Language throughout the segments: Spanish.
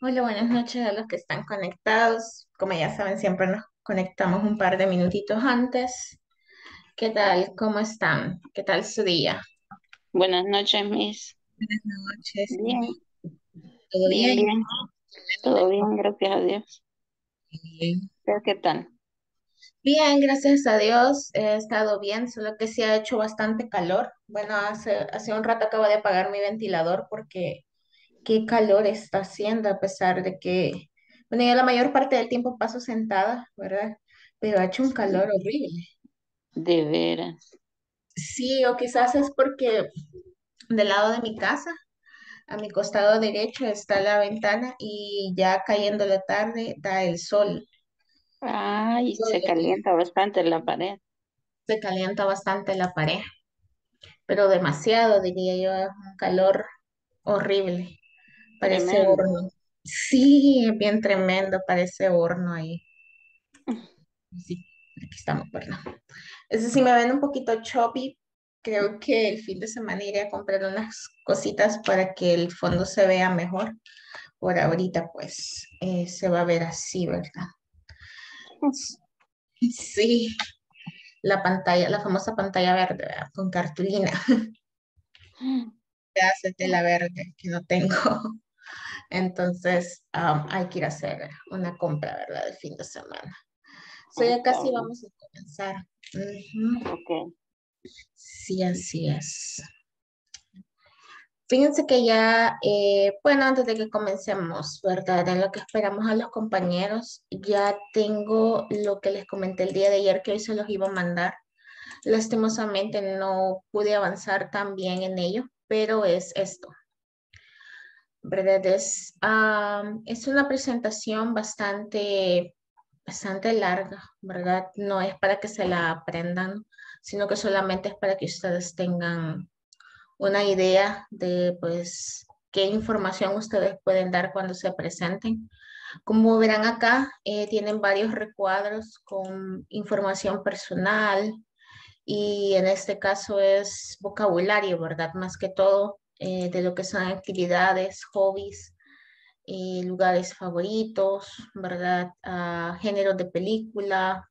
Hola, buenas noches a los que están conectados. Como ya saben, siempre nos conectamos un par de minutitos antes. ¿Qué tal? ¿Cómo están? ¿Qué tal su día? Buenas noches, Miss. Buenas noches. Bien, ¿Todo bien, bien? Todo bien, gracias a Dios. Bien. ¿Pero qué tal? Bien, gracias a Dios. He estado bien, solo que sí ha hecho bastante calor. Bueno, hace, hace un rato acabo de apagar mi ventilador porque qué calor está haciendo a pesar de que, bueno, yo la mayor parte del tiempo paso sentada, ¿verdad? Pero ha hecho un calor horrible. de veras. Sí, o quizás es porque del lado de mi casa, a mi costado derecho está la ventana y ya cayendo la tarde da el sol. Ay, se calienta bastante la pared. se calienta bastante la pared, pero demasiado, diría yo, un calor horrible. Parece Tremendo. horno. Sí, es bien tremendo, parece horno ahí. Sí, aquí estamos, perdón. Eso sí me ven un poquito choppy. Creo que el fin de semana iré a comprar unas cositas para que el fondo se vea mejor. Por ahorita, pues, eh, se va a ver así, ¿verdad? Sí, la pantalla, la famosa pantalla verde, ¿verdad? Con cartulina, pedazo de tela verde que no tengo. Entonces, um, hay que ir a hacer una compra, ¿verdad? El fin de semana. So, ya casi vamos a comenzar. Ujú. Ok. Sí, así es. Fíjense que ya, eh, bueno, antes de que comencemos, ¿verdad? En lo que esperamos a los compañeros, ya tengo lo que les comenté el día de ayer que hoy se los iba a mandar. Lastimosamente no pude avanzar tan bien en ello, pero es esto, ¿verdad? Es, am, es una presentación bastante, bastante larga, ¿verdad? No es para que se la aprendan, sino que solamente es para que ustedes tengan una idea de, pues, qué información ustedes pueden dar cuando se presenten. Como verán acá, eh, tienen varios recuadros con información personal, y en este caso es vocabulario, ¿verdad? Más que todo eh, de lo que son actividades, hobbies, eh, lugares favoritos, ¿verdad? Ah, géneros de película,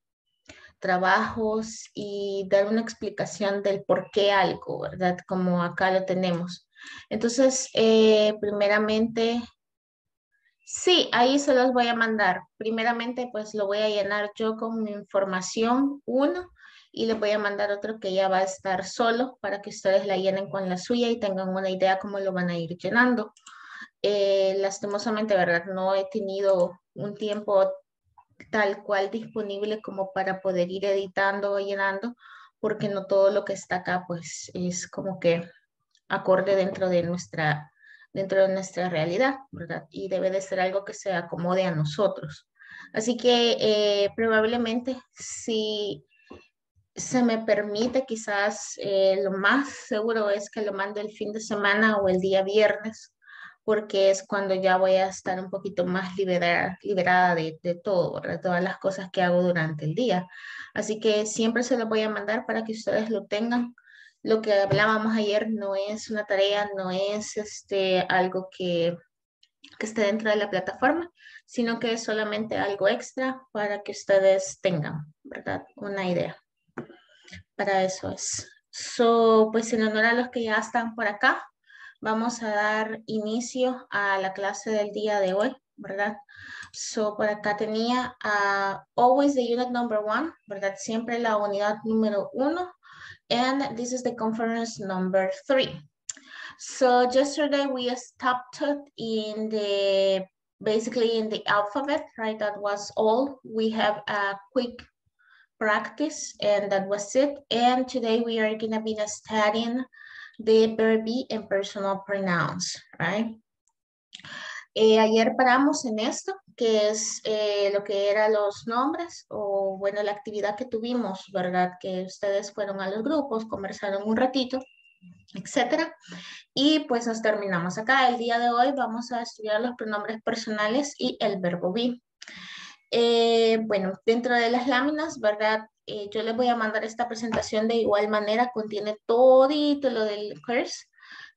trabajos y dar una explicación del por qué algo, ¿verdad? Como acá lo tenemos. Entonces, eh, primeramente, sí, ahí se los voy a mandar. Primeramente, pues lo voy a llenar yo con mi información, uno, y les voy a mandar otro que ya va a estar solo para que ustedes la llenen con la suya y tengan una idea cómo lo van a ir llenando. Eh, lastimosamente, ¿verdad? No he tenido un tiempo tal cual disponible como para poder ir editando o llenando, porque no todo lo que está acá, pues es como que acorde dentro de nuestra, dentro de nuestra realidad, ¿verdad? Y debe de ser algo que se acomode a nosotros. Así que eh, probablemente si se me permite, quizás eh, lo más seguro es que lo mande el fin de semana o el día viernes, porque es cuando ya voy a estar un poquito más liberada, de todo, de todas las cosas que hago durante el día. Así que siempre se lo voy a mandar para que ustedes lo tengan. Lo que hablábamos ayer no es una tarea, no es este, algo que, que esté dentro de la plataforma, sino que es solamente algo extra para que ustedes tengan, ¿verdad? Una idea para eso es. So, pues en honor a los que ya están por acá, vamos a dar inicio a la clase del día de hoy, ¿verdad? So, por acá tenía uh, always the unit number one, ¿verdad? Siempre la unidad número uno. And this is the conference number three. So yesterday we stopped in the, basically in the alphabet, right? That was all. We have a quick practice and that was it. And today we are gonna be studying the verb be and personal pronouns, right? Eh, ayer paramos en esto, que es eh, lo que eran los nombres o bueno, la actividad que tuvimos, ¿verdad? Que ustedes fueron a los grupos, conversaron un ratito, etcétera. Y pues nos terminamos acá. El día de hoy vamos a estudiar los pronombres personales y el verbo be. Eh, bueno, dentro de las láminas, ¿verdad? Eh, yo les voy a mandar esta presentación de igual manera, contiene todo lo del curse.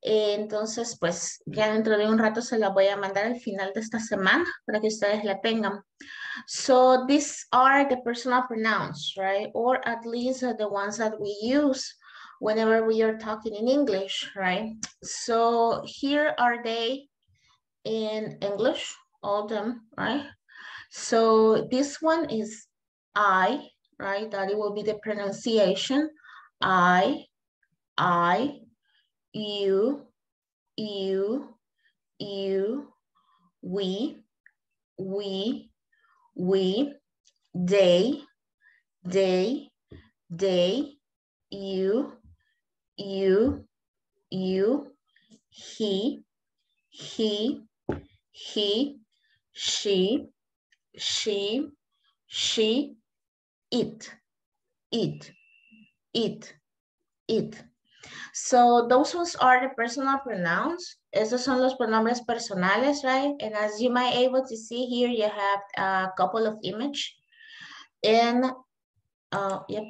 Eh, entonces, pues ya dentro de un rato se la voy a mandar al final de esta semana para que ustedes la tengan. So these are the personal pronouns, right? Or at least the ones that we use whenever we are talking in English, right? So here are they in English, all of them, right? So this one is I, right? That it will be the pronunciation. I, I, you, you, you, we, we, we, they, they, they, you, you, you, he, he, he, she, she, she, it, it, it, it. So those ones are the personal pronouns. Esos son los pronombres personales, right? And as you might able to see here, you have a couple of image. And, uh, yep.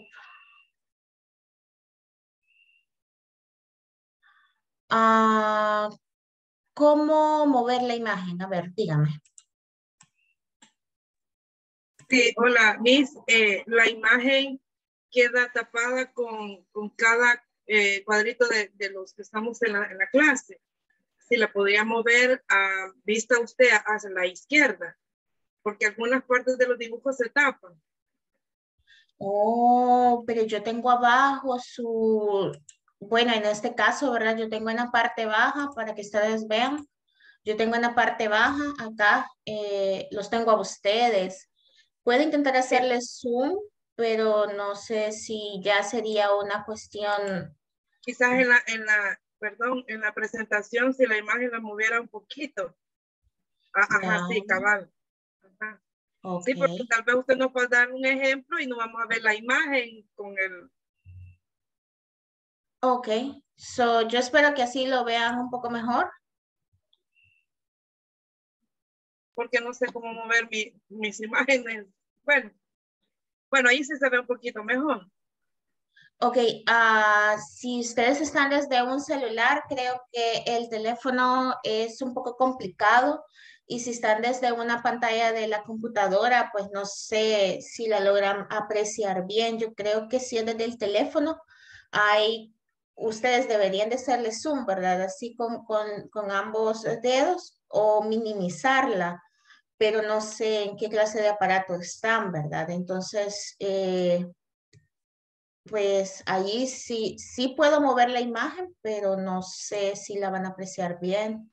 Uh, ¿Cómo mover la imagen? A ver, dígame. Sí, hola, Miss. Eh, la imagen queda tapada con, con cada eh, cuadrito de, de, los que estamos en la, en la, clase. Si la podría mover a vista usted hacia la izquierda, porque algunas partes de los dibujos se tapan. Oh, pero yo tengo abajo su, bueno, en este caso, ¿verdad? Yo tengo en la parte baja para que ustedes vean. Yo tengo en la parte baja acá, eh, los tengo a ustedes. Puedo intentar hacerles zoom, pero no sé si ya sería una cuestión. Quizás en la, en la, perdón, en la presentación, si la imagen la moviera un poquito. Ah, ajá, sí, cabal. Ajá. Sí, porque tal vez usted nos pueda dar un ejemplo y no vamos a ver la imagen con el, Ok, so yo espero que así lo vean un poco mejor. Porque no sé cómo mover mis imágenes. Bueno, bueno, ahí sí se ve un poquito mejor. Ok, uh, si ustedes están desde un celular, creo que el teléfono es un poco complicado. Y si están desde una pantalla de la computadora, pues no sé si la logran apreciar bien. Yo creo que si es desde el teléfono, hay ustedes deberían de hacerle zoom, ¿verdad? Así con, con, ambos dedos o minimizarla, pero no sé en qué clase de aparato están, ¿verdad? Entonces, eh, pues allí sí, sí puedo mover la imagen, pero no sé si la van a apreciar bien.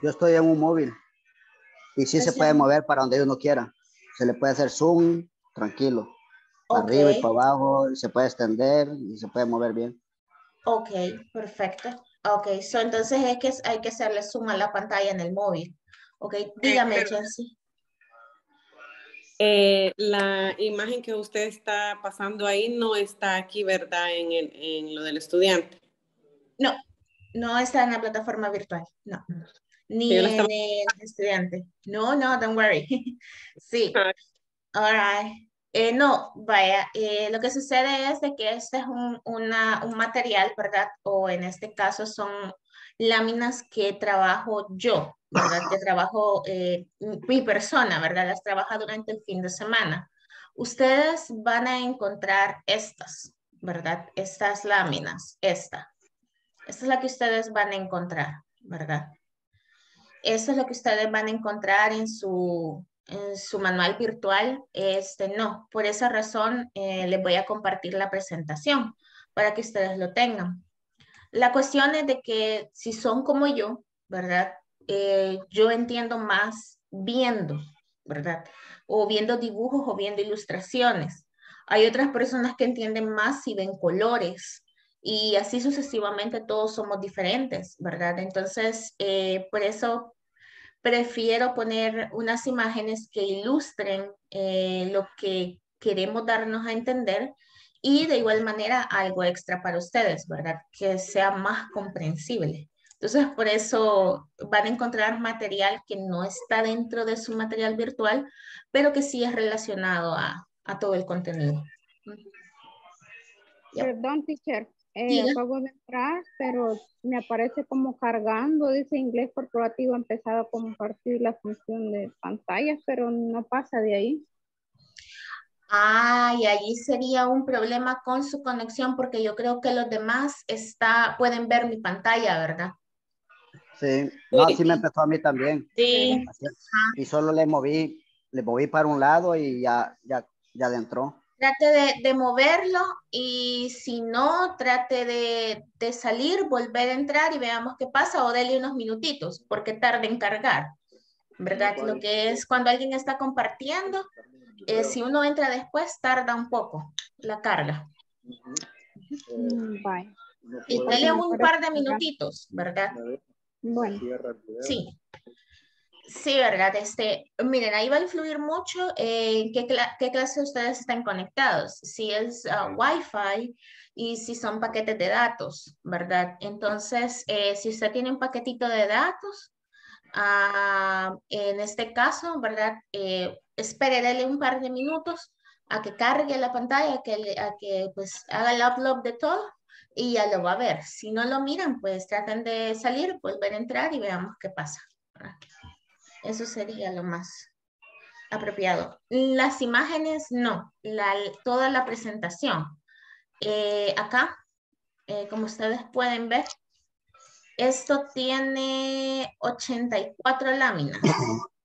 Yo estoy en un móvil y sí se puede mover para donde uno quiera. Se le puede hacer zoom tranquilo. Arriba y para abajo, y se puede extender y se puede mover bien. Ok, perfecto. Ok, so entonces es que hay que hacerle suma a la pantalla en el móvil. Ok, dígame, Chelsea. Eh, la imagen que usted está pasando ahí no está aquí, ¿verdad? En, el, en lo del estudiante. No, no está en la plataforma virtual, no. Ni en el estudiante. No, no, don't worry. sí. Ah. All right. Eh, no, vaya, eh, lo que sucede es de que este es un, una, un material, ¿verdad? O en este caso son láminas que trabajo yo, ¿verdad? Que trabajo eh, mi persona, ¿verdad? Las trabaja durante el fin de semana. Ustedes van a encontrar estas, ¿verdad? Estas láminas, esta. Esta es la que ustedes van a encontrar, ¿verdad? Eso es lo que ustedes van a encontrar en su, en su manual virtual, este no. Por esa razón eh, les voy a compartir la presentación para que ustedes lo tengan. La cuestión es de que si son como yo, ¿verdad? Eh, yo entiendo más viendo, ¿verdad? O viendo dibujos o viendo ilustraciones. Hay otras personas que entienden más si ven colores y así sucesivamente todos somos diferentes, ¿verdad? Entonces, eh, por eso prefiero poner unas imágenes que ilustren eh, lo que queremos darnos a entender y de igual manera algo extra para ustedes, ¿verdad? Que sea más comprensible. Entonces, por eso van a encontrar material que no está dentro de su material virtual, pero que sí es relacionado a, a todo el contenido. Perdón, teacher. Eh, acabo de entrar, pero me aparece como cargando, dice inglés corporativo, empezado a compartir la función de pantallas, pero no pasa de ahí. Ah, y allí sería un problema con su conexión porque yo creo que los demás está, pueden ver mi pantalla, ¿verdad? Sí, no, sí me empezó a mí también. Sí. Y solo le moví, le moví para un lado y ya, ya, ya adentró. Trate de, moverlo y si no, trate de, salir, volver a entrar y veamos qué pasa o dele unos minutitos porque tarde en cargar, ¿verdad? Lo que es cuando alguien está compartiendo, eh, si uno entra después, tarda un poco la carga. Mm, y dele un par de minutitos, ¿verdad? Bueno. Sí. Sí, verdad. Este, miren, ahí va a influir mucho en qué, qué clase ustedes están conectados. Si es uh, Wi-Fi y si son paquetes de datos, ¿verdad? Entonces, eh, si usted tiene un paquetito de datos, uh, en este caso, ¿verdad? Eh, espere, un par de minutos a que cargue la pantalla, a que, a que pues haga el upload de todo y ya lo va a ver. Si no lo miran, pues traten de salir, volver a entrar y veamos qué pasa. Eso sería lo más apropiado. Las imágenes, no, la, toda la presentación. Eh, acá, eh, como ustedes pueden ver, esto tiene 84 láminas.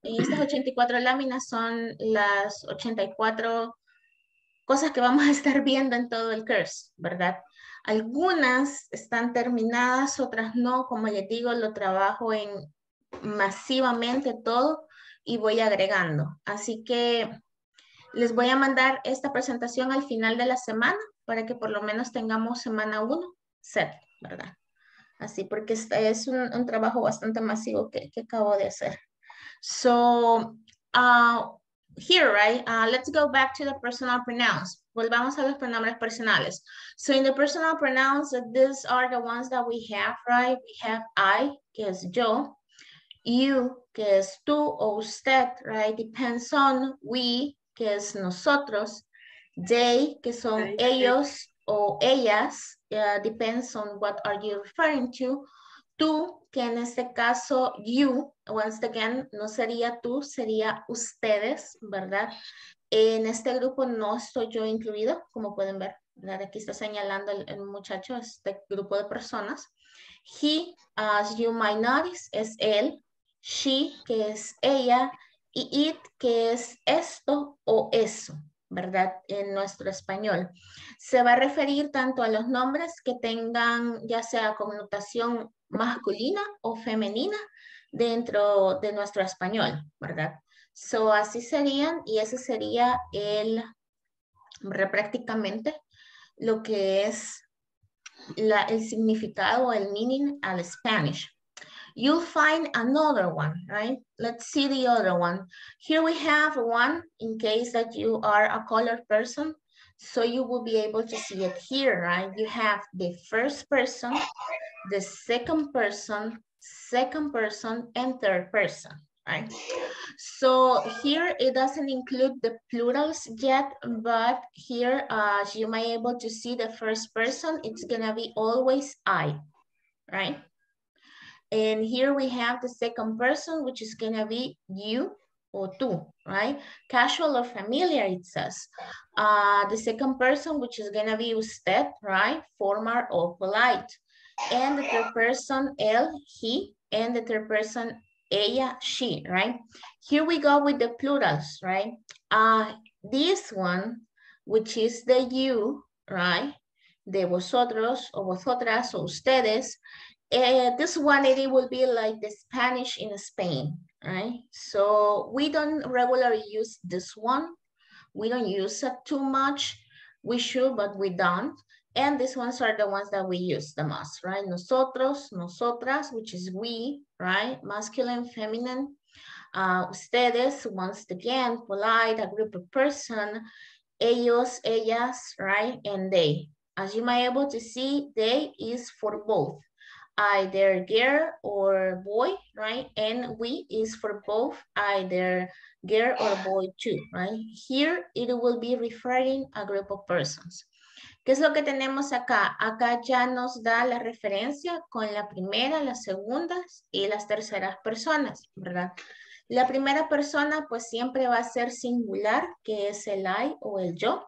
Y estas 84 láminas son las 84 cosas que vamos a estar viendo en todo el curso, ¿verdad? Algunas están terminadas, otras no. Como les digo, lo trabajo en masivamente todo y voy agregando. Así que les voy a mandar esta presentación al final de la semana para que por lo menos tengamos semana 1 set, ¿verdad? Así, porque es un, trabajo bastante masivo que, que, acabo de hacer. So, uh, here, right, uh, let's go back to the personal pronouns. Volvamos a los pronombres personales. So in the personal pronouns, these are the ones that we have, right? We have I, que es yo, you, que es tú o usted, right? Depends on we, que es nosotros, they, que son ellos o ellas, depends on what are you referring to, tú, que en este caso you, once again, no sería tú, sería ustedes, ¿verdad? En este grupo no estoy yo incluido, como pueden ver. Aquí está señalando el, muchacho, este grupo de personas. He, as you might notice, es él, she, que es ella, y it, que es esto o eso, ¿verdad? En nuestro español. Se va a referir tanto a los nombres que tengan ya sea connotación masculina o femenina dentro de nuestro español, ¿verdad? So, así serían, y ese sería el, prácticamente, lo que es el significado o el meaning al Spanish. you'll find another one, right? Let's see the other one. Here we have one in case that you are a colored person. So you will be able to see it here, right? You have the first person, the second person, second person, and third person, right? So here it doesn't include the plurals yet, but here uh, you might able to see the first person, it's gonna be always I, right? And here we have the second person, which is gonna be you or tú, right? Casual or familiar, it says. Uh, the second person, which is gonna be usted, right? Formal or polite. And the third person, él, he, and the third person, ella, she, right? Here we go with the plurals, right? Uh, this one, which is the you, right? De vosotros o vosotras o ustedes, uh, this one, it will be like the Spanish in Spain, right? So we don't regularly use this one. We don't use it too much. We should, but we don't. And these ones are the ones that we use the most, right? Nosotros, nosotras, which is we, right? Masculine, feminine. Uh, ustedes, once again, polite, a group of person. Ellos, ellas, right? And they. As you might able to see, they is for both either girl or boy, right? And we is for both either girl or boy too, right? Here it will be referring a group of persons. ¿Qué es lo que tenemos acá? Acá ya nos da la referencia con la primera, las segundas y las terceras personas, ¿verdad? La primera persona pues siempre va a ser singular, que es el I o el yo.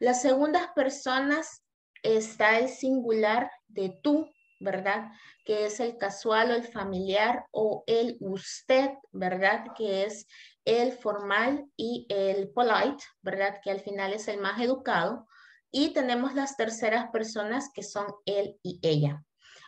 Las segundas personas está el singular de tú, ¿verdad? Que es el casual o el familiar o el usted, ¿verdad? Que es el formal y el polite, ¿verdad? Que al final es el más educado. Y tenemos las terceras personas que son él y ella.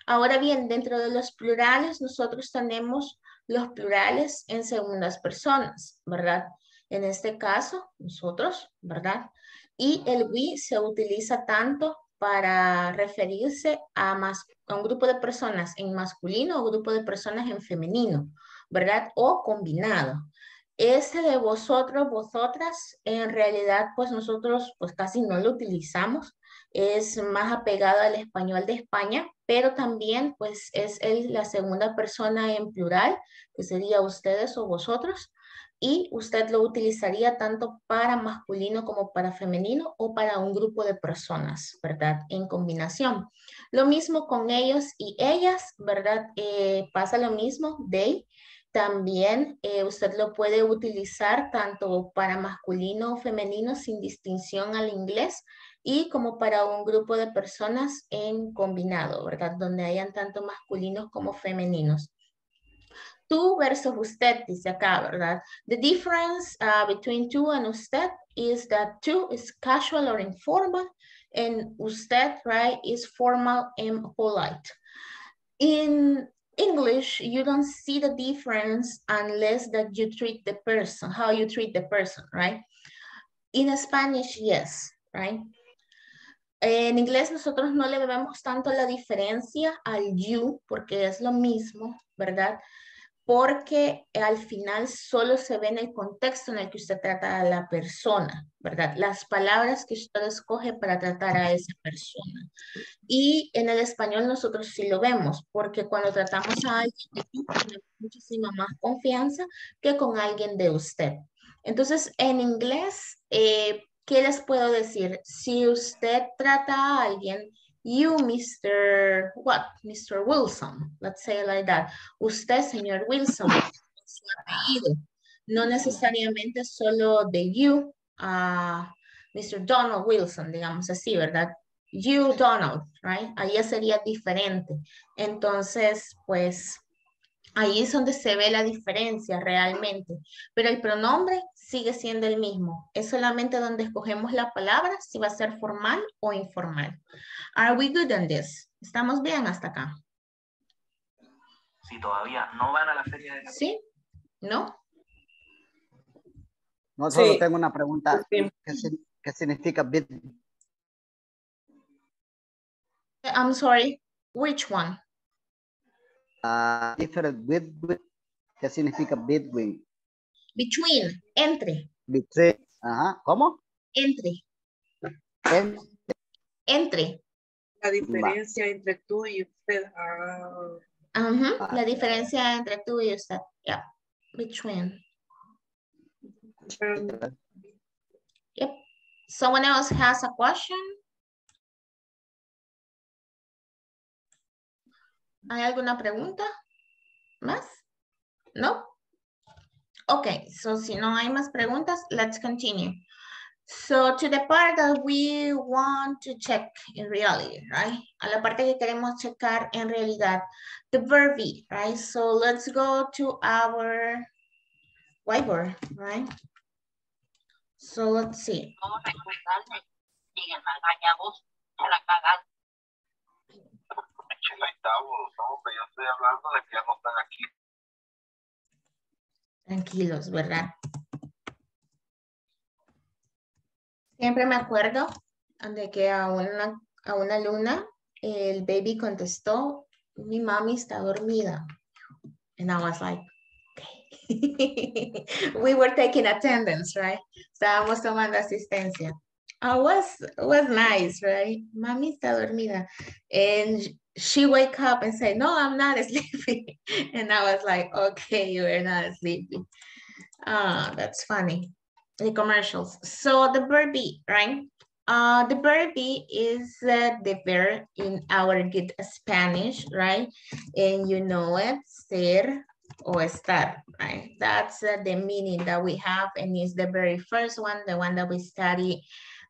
Ahora bien, dentro de los plurales, nosotros tenemos los plurales en segundas personas, ¿verdad? En este caso, nosotros, ¿verdad? Y el we se utiliza tanto para referirse a, a un grupo de personas en masculino o grupo de personas en femenino, ¿verdad? O combinado. Ese de vosotros, vosotras, en realidad, pues nosotros pues casi no lo utilizamos. Es más apegado al español de España, pero también pues es el, la segunda persona en plural, que sería ustedes o vosotros. Y usted lo utilizaría tanto para masculino como para femenino o para un grupo de personas, ¿verdad? En combinación. Lo mismo con ellos y ellas, ¿verdad? Eh, pasa lo mismo, they también eh, usted lo puede utilizar tanto para masculino o femenino sin distinción al inglés y como para un grupo de personas en combinado, ¿verdad? Donde hayan tanto masculinos como femeninos. Tú versus usted, dice acá, ¿verdad? The difference uh, between tú and usted is that tú is casual or informal and usted, right, is formal and polite. In English, you don't see the difference unless that you treat the person, how you treat the person, right? In Spanish, yes, right? En inglés nosotros no le vemos tanto la diferencia al you porque es lo mismo, ¿verdad? Porque al final solo se ve en el contexto en el que usted trata a la persona, ¿verdad? Las palabras que usted escoge para tratar a esa persona. Y en el español nosotros sí lo vemos, porque cuando tratamos a alguien, tenemos muchísima más confianza que con alguien de usted. Entonces, en inglés, eh, ¿qué les puedo decir? Si usted trata a alguien You, Mr. What? Mr. Wilson. Let's say like that. Usted, señor Wilson, su apellido. No necesariamente solo de you, uh, Mr. Donald Wilson, digamos así, ¿verdad? You, Donald, right? Ahí sería diferente. Entonces, pues, Ahí es donde se ve la diferencia realmente. Pero el pronombre sigue siendo el mismo. Es solamente donde escogemos la palabra si va a ser formal o informal. Are we good on this? ¿Estamos bien hasta acá? Sí, todavía no van a la feria de ¿Sí? ¿No? No, solo tengo una pregunta. ¿Qué, ¿Qué, significa bit? I'm sorry, which one? Uh, different with, with, ¿qué significa between? Between, entre. Between, ajá, ¿cómo? Entre. En, entre. La diferencia Va. entre tú y usted. Uh, uh -huh. ah, la diferencia entre tú y usted. Yeah. Between. Um, yep. Someone else has a question? ¿Hay alguna pregunta más? ¿No? Okay, so si no hay más preguntas, let's continue. So to the part that we want to check in reality, right? A la parte que queremos checar en realidad, the verb be, right? So let's go to our whiteboard, right? So let's see. Están aquí. Tranquilos, ¿verdad? Siempre me acuerdo de que a una, a una alumna el baby contestó, mi mami está dormida. And I was like, okay. we were taking attendance, right? Estábamos tomando asistencia. I was, was nice, right? Mami está dormida. And she wake up and say, no, I'm not sleeping. and I was like, okay, you are not sleeping. Ah, that's funny. The commercials. So the verb right? Uh, the verb is uh, the verb in our good Spanish, right? And you know it, ser or estar, right? That's uh, the meaning that we have and it's the very first one, the one that we study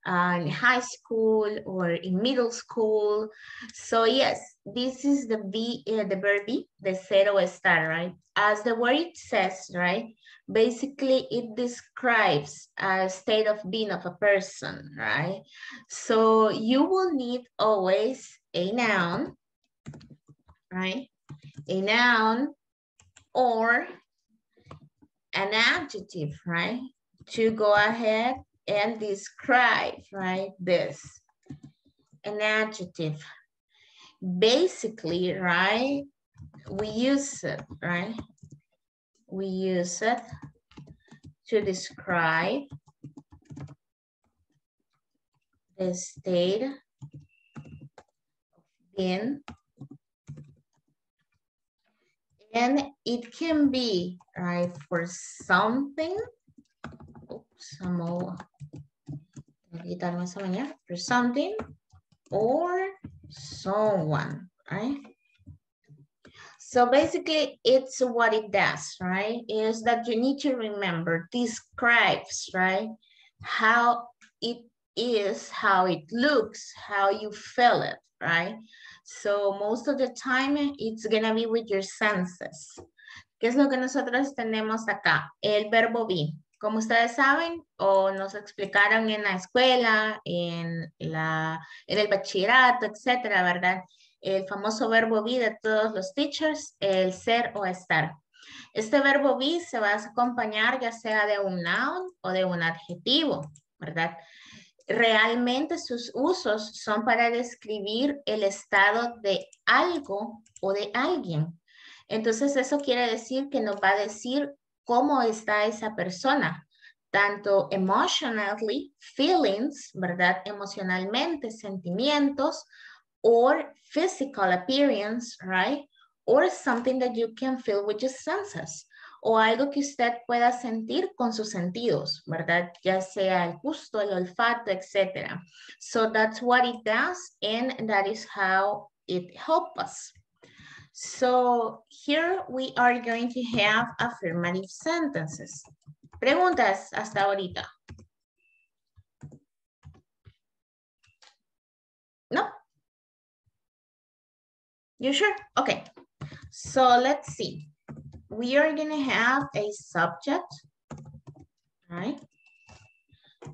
in high school or in middle school. So yes, this is the be uh, the verb the ser o estar, right? As the word says, right? basically it describes a state of being of a person, right? So you will need always a noun, right? A noun or an adjective, right? To go ahead and describe, right, this. An adjective. Basically, right, we use it, right? we use it to describe the state of being and it can be right for something oops I'm for something or someone right so basically it's what it does, right? Is that you need to remember describes, right? How it is, how it looks, how you feel it, right? So most of the time it's gonna be with your senses. ¿Qué es lo que nosotros tenemos acá? El verbo be. Como ustedes saben o nos explicaron en la escuela, en, la, en el bachillerato, etcétera, ¿verdad? el famoso verbo be de todos los teachers, el ser o estar. Este verbo be se va a acompañar ya sea de un noun o de un adjetivo, ¿verdad? Realmente sus usos son para describir el estado de algo o de alguien. Entonces eso quiere decir que nos va a decir cómo está esa persona, tanto emotionally, feelings, ¿verdad? Emocionalmente, sentimientos, or physical appearance, right? Or something that you can feel with your senses. O algo que usted pueda sentir con sus sentidos, ¿verdad? Ya sea el gusto, el olfato, etc. So that's what it does and that is how it helps us. So here we are going to have affirmative sentences. Preguntas hasta ahorita. ¿No? You sure? Okay. So let's see. We are going to have a subject, right?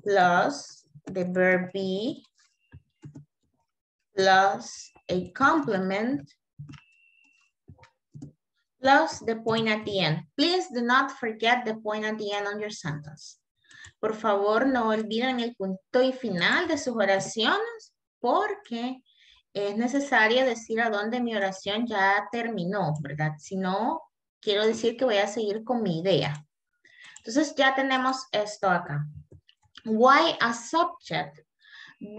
Plus the verb be, plus a complement, plus the point at the end. Please do not forget the point at the end on your sentence. Por favor, no olviden el punto y final de sus oraciones porque es necesario decir a dónde mi oración ya terminó, ¿verdad? Si no, quiero decir que voy a seguir con mi idea. Entonces ya tenemos esto acá. Why a subject?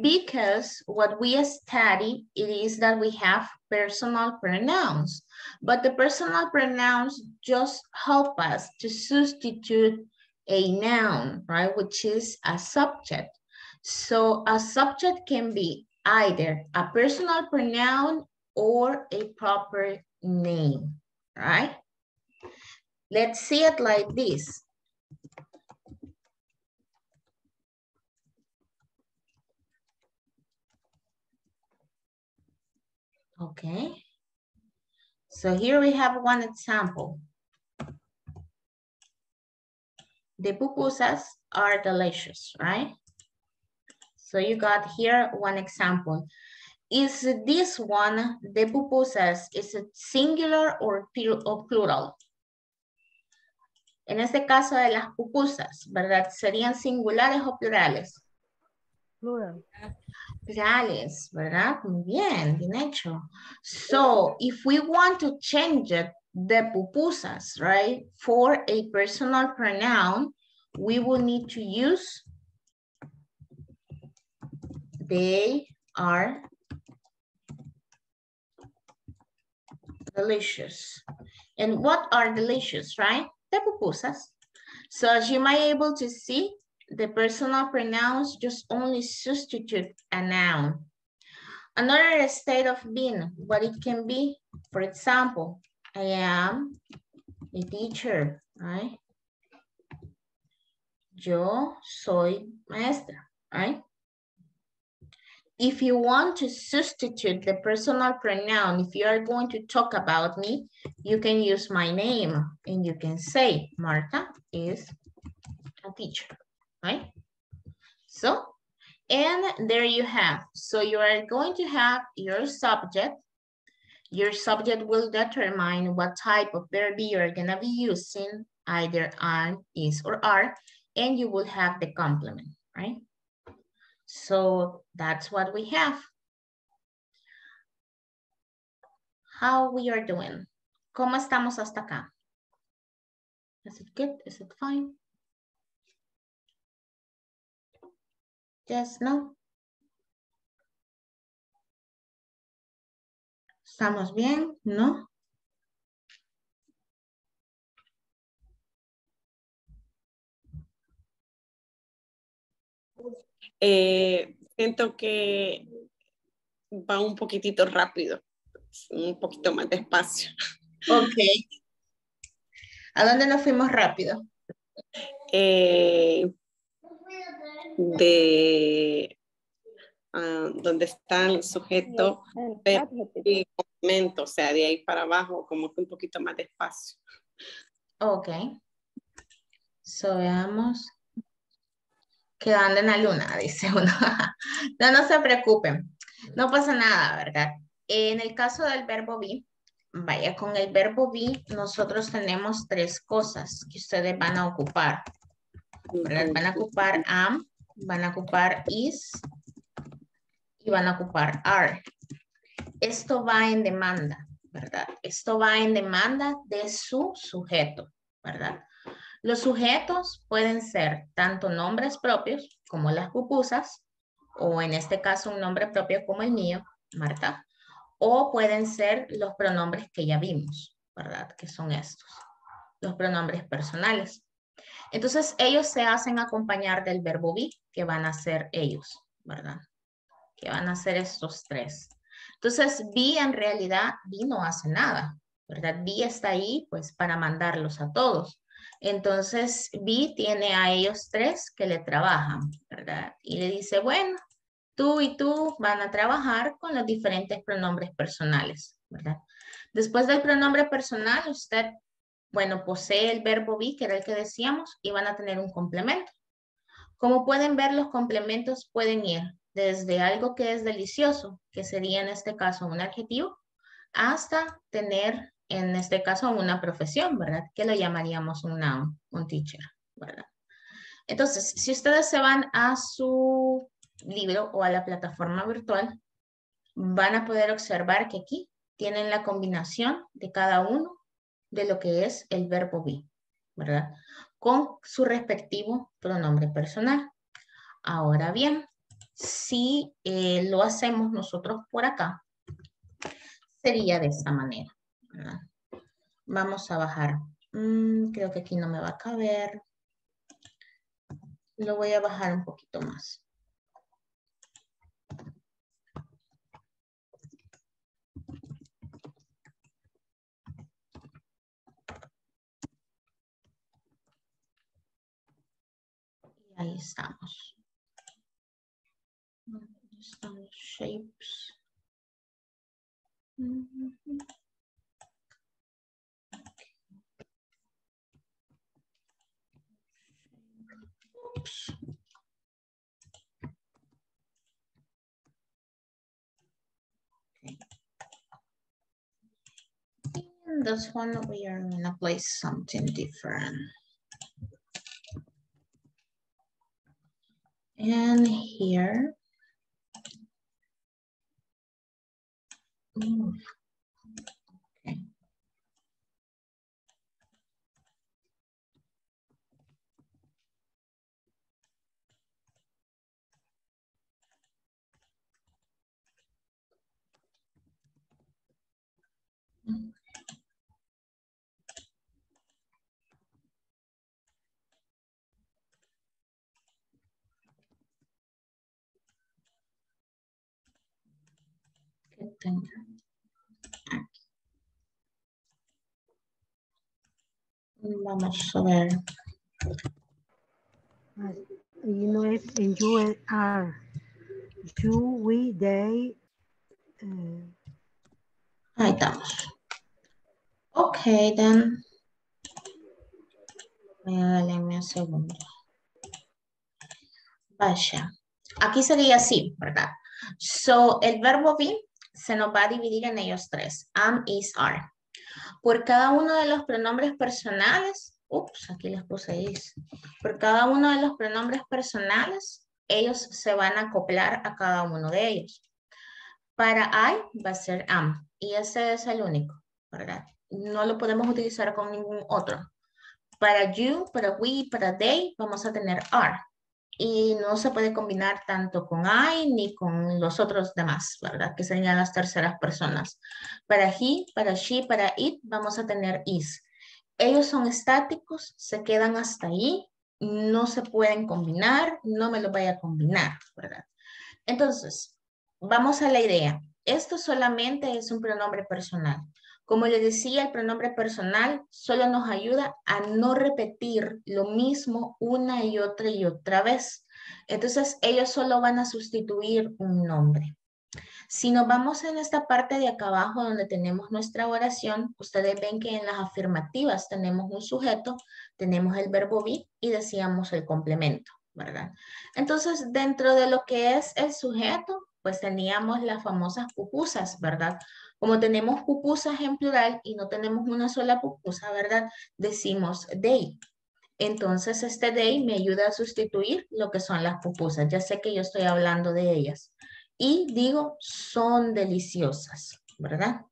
Because what we study it is that we have personal pronouns, but the personal pronouns just help us to substitute a noun, right? Which is a subject. So a subject can be either a personal pronoun or a proper name, right? Let's see it like this. Okay. So here we have one example. The pupusas are delicious, right? So you got here one example. Is this one, the pupusas, is it singular or, or plural? En este caso de las pupusas, ¿verdad? ¿Serían singulares o plurales? Plural. Plurales, ¿verdad? Muy bien, bien hecho. So, if we want to change it, the pupusas, right, for a personal pronoun, we will need to use They are delicious. And what are delicious, right? The pupusas. So as you might able to see, the personal pronouns just only substitute a noun. Another state of being, what it can be, for example, I am a teacher, right? Yo soy maestra, right? If you want to substitute the personal pronoun, if you are going to talk about me, you can use my name and you can say Marta is a teacher, right? So, and there you have. So you are going to have your subject. Your subject will determine what type of verb you're gonna be using, either am, is, or are, and you will have the complement, right? So that's what we have. How we are doing? ¿Cómo estamos hasta acá? Is it good? Is it fine? Yes, no. ¿Estamos bien? ¿No? Eh, siento que va un poquitito rápido, un poquito más despacio. Ok. ¿A dónde nos fuimos rápido? Eh, de ah, donde está el sujeto El y complemento, o sea, de ahí para abajo, como que un poquito más despacio. Ok. So, veamos. Quedando en la luna, dice uno. no, no se preocupen. No pasa nada, ¿verdad? En el caso del verbo be, vaya, con el verbo be, nosotros tenemos tres cosas que ustedes van a ocupar. ¿verdad? Van a ocupar am, van a ocupar is y van a ocupar are. Esto va en demanda, ¿verdad? Esto va en demanda de su sujeto, ¿verdad? Los sujetos pueden ser tanto nombres propios como las pupusas, o en este caso un nombre propio como el mío, Marta, o pueden ser los pronombres que ya vimos, ¿verdad? Que son estos, los pronombres personales. Entonces, ellos se hacen acompañar del verbo be, que van a ser ellos, ¿verdad? Que van a ser estos tres. Entonces, be en realidad, be no hace nada, ¿verdad? Be está ahí, pues, para mandarlos a todos. Entonces, be tiene a ellos tres que le trabajan, ¿verdad? Y le dice, bueno, tú y tú van a trabajar con los diferentes pronombres personales, ¿verdad? Después del pronombre personal, usted bueno, posee el verbo be, que era el que decíamos, y van a tener un complemento. Como pueden ver, los complementos pueden ir desde algo que es delicioso, que sería en este caso un adjetivo, hasta tener en este caso una profesión, ¿verdad? Que lo llamaríamos un noun, un teacher, ¿verdad? Entonces, si ustedes se van a su libro o a la plataforma virtual, van a poder observar que aquí tienen la combinación de cada uno de lo que es el verbo be, ¿verdad? Con su respectivo pronombre personal. Ahora bien, si eh, lo hacemos nosotros por acá, sería de esta manera. Vamos a bajar. Mm, creo que aquí no me va a caber. Lo voy a bajar un poquito más. Ahí estamos. ¿Dónde están shapes? Ujú. Oops. Okay. In this one, we are gonna place something different. And here. Mm. Tengo. Vamos a ver. Y no es en you and are. You, we, they. eh, Ahí estamos. Ok, then. Regáleme un segundo. Vaya. Aquí sería así, ¿verdad? So, el verbo be se nos va a dividir en ellos tres. Am, is, are. Por cada uno de los pronombres personales, ups, aquí les puse is. Por cada uno de los pronombres personales, ellos se van a acoplar a cada uno de ellos. Para I va a ser am y ese es el único, ¿verdad? No lo podemos utilizar con ningún otro. Para you, para we, para they vamos a tener are y no se puede combinar tanto con I ni con los otros demás, ¿verdad? Que serían las terceras personas. Para he, para she, para it vamos a tener is. Ellos son estáticos, se quedan hasta ahí, no se pueden combinar, no me lo vaya a combinar, ¿verdad? Entonces, vamos a la idea. Esto solamente es un pronombre personal. Como le decía, el pronombre personal solo nos ayuda a no repetir lo mismo una y otra y otra vez. Entonces, ellos solo van a sustituir un nombre. Si nos vamos en esta parte de acá abajo donde tenemos nuestra oración, ustedes ven que en las afirmativas tenemos un sujeto, tenemos el verbo be y decíamos el complemento, ¿verdad? Entonces, dentro de lo que es el sujeto, pues teníamos las famosas pupusas, ¿verdad? Como tenemos pupusas en plural y no tenemos una sola pupusa, ¿verdad? Decimos they. Entonces este they me ayuda a sustituir lo que son las pupusas. Ya sé que yo estoy hablando de ellas. Y digo, son deliciosas, ¿verdad?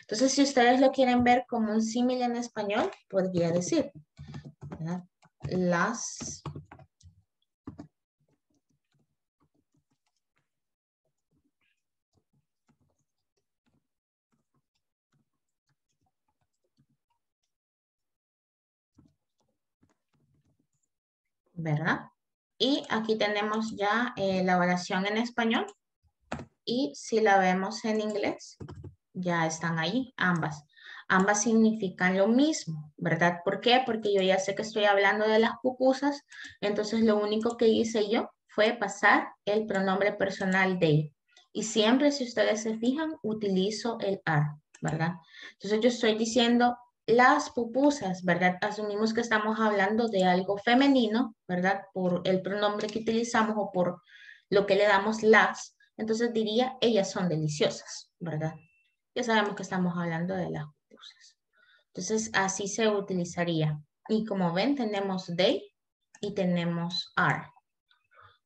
Entonces, si ustedes lo quieren ver como un símil en español, podría decir, ¿verdad? Las ¿verdad? Y aquí tenemos ya eh, la oración en español. Y si la vemos en inglés, ya están ahí ambas. Ambas significan lo mismo, ¿verdad? ¿Por qué? Porque yo ya sé que estoy hablando de las pupusas, entonces lo único que hice yo fue pasar el pronombre personal de. Y siempre, si ustedes se fijan, utilizo el are, ¿verdad? Entonces yo estoy diciendo las pupusas, ¿verdad? Asumimos que estamos hablando de algo femenino, ¿verdad? Por el pronombre que utilizamos o por lo que le damos las. Entonces diría, ellas son deliciosas, ¿verdad? Ya sabemos que estamos hablando de las pupusas. Entonces así se utilizaría. Y como ven, tenemos they y tenemos are.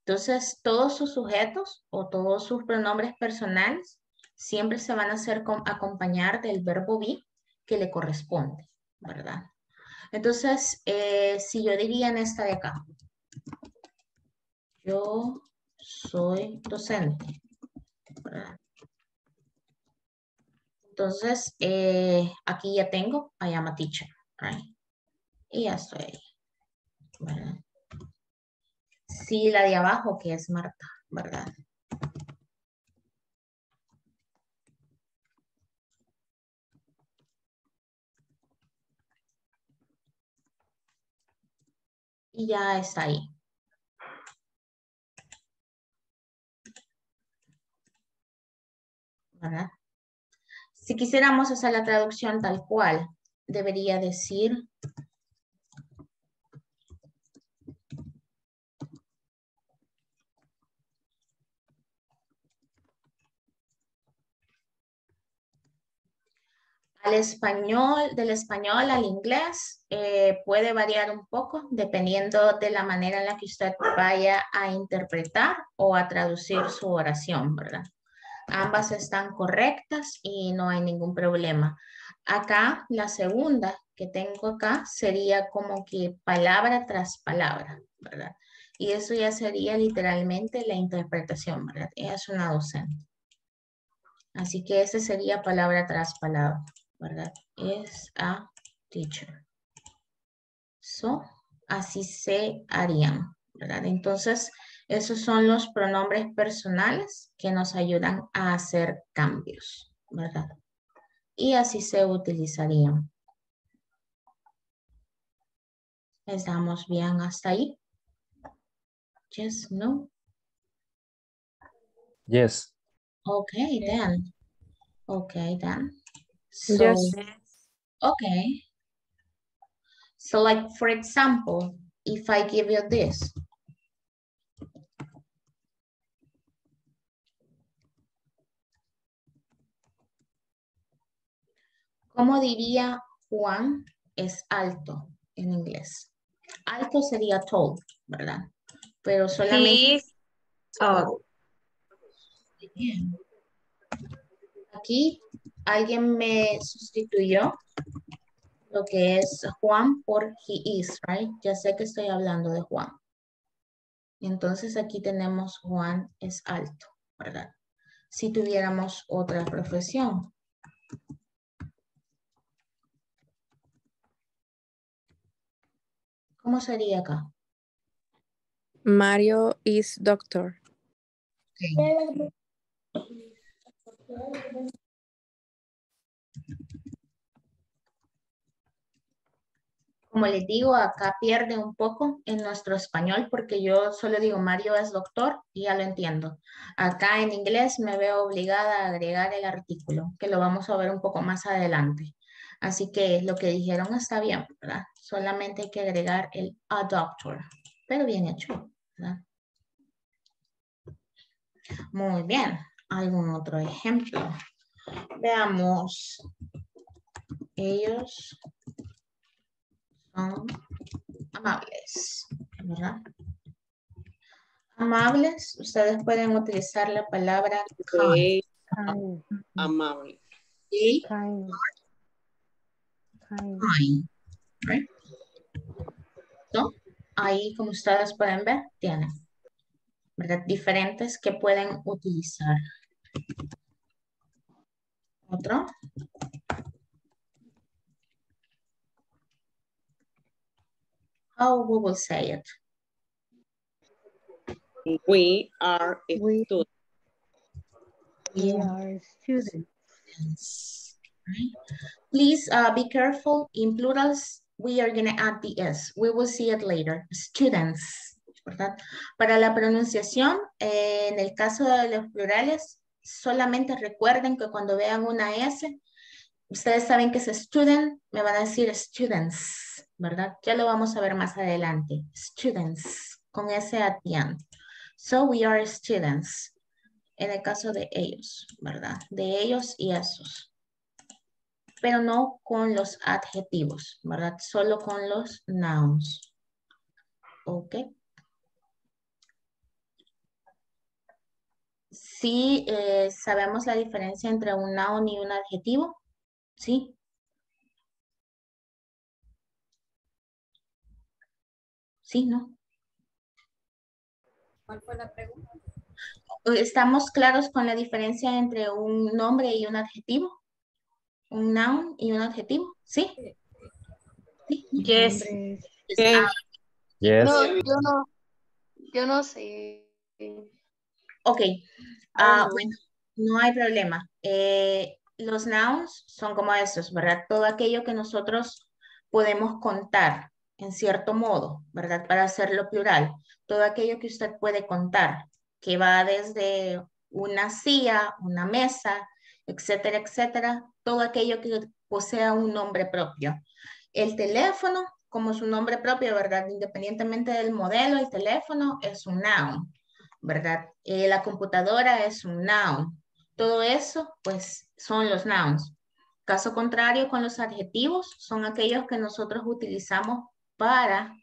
Entonces todos sus sujetos o todos sus pronombres personales siempre se van a hacer acompañar del verbo be que le corresponde, ¿verdad? Entonces, eh, si yo diría en esta de acá, yo soy docente, ¿verdad? Entonces, eh, aquí ya tengo, I am a teacher, right? Y ya estoy ahí, ¿verdad? Sí, la de abajo, que es Marta, ¿verdad? Y ya está ahí. ¿Verdad? Si quisiéramos hacer la traducción tal cual, debería decir Al español, del español al inglés eh, puede variar un poco dependiendo de la manera en la que usted vaya a interpretar o a traducir su oración, ¿verdad? Ambas están correctas y no hay ningún problema. Acá, la segunda que tengo acá sería como que palabra tras palabra, ¿verdad? Y eso ya sería literalmente la interpretación, ¿verdad? Es una docente. Así que ese sería palabra tras palabra. ¿Verdad? Es a teacher. So, así se harían, ¿verdad? Entonces, esos son los pronombres personales que nos ayudan a hacer cambios. ¿verdad? Y así se utilizarían. ¿Estamos bien hasta ahí? Yes, no? Yes. Okay, then. Okay, then. So, Yes. Okay. So like, for example, if I give you this. ¿Cómo diría Juan es alto en inglés? Alto sería tall, ¿verdad? Pero solamente... Tall. Aquí alguien me sustituyó lo que es Juan por he is, right? Ya sé que estoy hablando de Juan. Entonces aquí tenemos Juan es alto, ¿verdad? Si tuviéramos otra profesión. ¿Cómo sería acá? Mario is doctor. Como les digo, acá pierde un poco en nuestro español porque yo solo digo Mario es doctor y ya lo entiendo. Acá en inglés me veo obligada a agregar el artículo, que lo vamos a ver un poco más adelante. Así que lo que dijeron está bien, ¿verdad? Solamente hay que agregar el a doctor, pero bien hecho, ¿verdad? Muy bien. ¿Algún otro ejemplo? Veamos. Ellos son amables, ¿verdad? Amables, ustedes pueden utilizar la palabra kind. Amable. y Kind. Kind. kind, right? ¿No? Ahí, como ustedes pueden ver, tienen, ¿verdad? Diferentes que pueden utilizar. Otro. How we will say it. We are We- students. We are students. Please uh, be careful. In plurals, we are gonna add the S. We will see it later. Students, ¿verdad? Para la pronunciación, eh, en el caso de los plurales, solamente recuerden que cuando vean una S, ustedes saben que es student, me van a decir students, ¿verdad? Ya lo vamos a ver más adelante. Students, con S at. So we are students en el caso de ellos, ¿verdad? De ellos y esos. Pero no con los adjetivos, ¿verdad? Solo con los nouns. ¿Ok? Sí, eh, sabemos la diferencia entre un noun y un adjetivo. ¿Sí? Sí, ¿no? ¿Cuál fue la pregunta? ¿Estamos claros con la diferencia entre un nombre y un adjetivo? Un noun y un adjetivo, ¿sí? Sí. Yes. Ah, Yes. No, yo no, yo no sé. ok. Ah, no. bueno, no hay problema. Eh, los nouns son como estos, ¿verdad? Todo aquello que nosotros podemos contar en cierto modo, ¿verdad? Para hacerlo plural. Todo aquello que usted puede contar, que va desde una silla, una mesa, etcétera, etcétera. Todo aquello que posea un nombre propio. El teléfono, como su nombre propio, ¿verdad? Independientemente del modelo, el teléfono es un noun, ¿verdad? Eh, la computadora es un noun. Todo eso, pues, son los nouns. Caso contrario, con los adjetivos, son aquellos que nosotros utilizamos para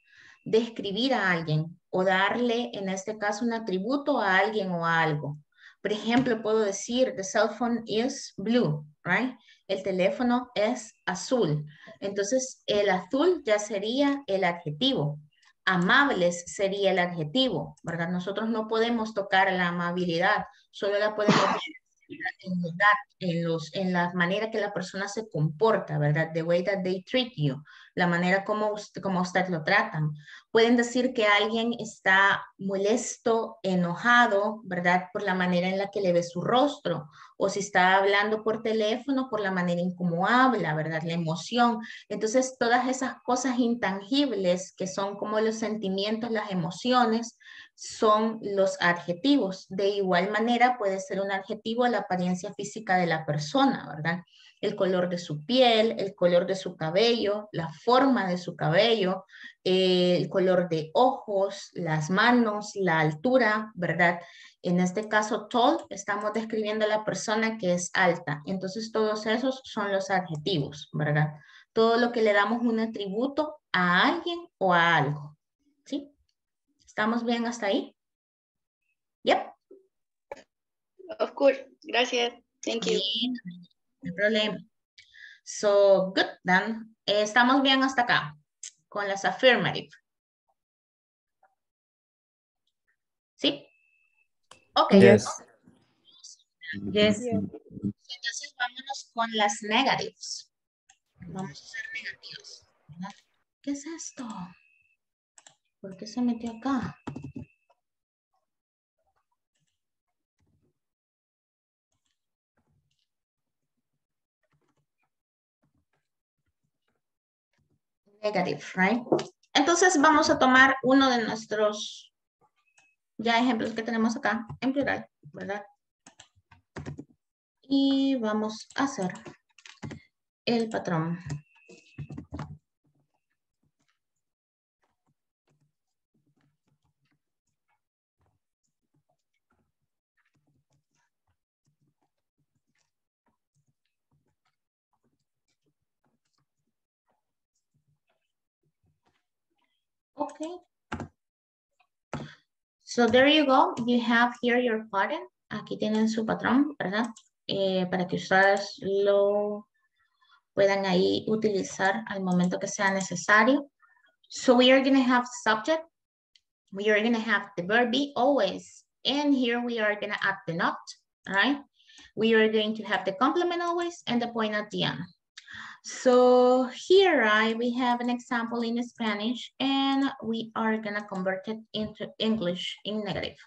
describir a alguien o darle, en este caso, un atributo a alguien o a algo. Por ejemplo, puedo decir, the cell phone is blue, right? El teléfono es azul. Entonces, el azul ya sería el adjetivo. Amables sería el adjetivo, ¿verdad? Nosotros no podemos tocar la amabilidad, solo la podemos en, en, los, en la manera que la persona se comporta, ¿verdad? The way that they treat you, la manera como usted, como usted lo tratan. Pueden decir que alguien está molesto, enojado, ¿verdad? Por la manera en la que le ve su rostro o si está hablando por teléfono, por la manera en cómo habla, ¿verdad? La emoción. Entonces, todas esas cosas intangibles que son como los sentimientos, las emociones, son los adjetivos. De igual manera, puede ser un adjetivo la apariencia física de la persona, ¿verdad? el color de su piel, el color de su cabello, la forma de su cabello, eh, el color de ojos, las manos, la altura, ¿verdad? En este caso, tall, estamos describiendo a la persona que es alta. Entonces, todos esos son los adjetivos, ¿verdad? Todo lo que le damos un atributo a alguien o a algo, ¿sí? ¿Estamos bien hasta ahí? Yep. Of course. Gracias. Thank you no hay problema. So, good, then. Estamos bien hasta acá con las affirmative. ¿Sí? Ok. Yes. Yes. Entonces vámonos con las negatives. Vamos a hacer negativos. ¿Qué es esto? ¿Por qué se metió acá? negative, right? Entonces vamos a tomar uno de nuestros ya ejemplos que tenemos acá en plural, ¿verdad? Y vamos a hacer el patrón. Okay. So there you go. You have here your pattern. Aquí tienen su patrón, ¿verdad? Eh, para que ustedes lo puedan ahí utilizar al momento que sea necesario. So we are going to have subject. We are going to have the verb be always. And here we are going to add the not, right? We are going to have the complement always and the point at the end. So here I, we have an example in Spanish and we are gonna convert it into English in negative.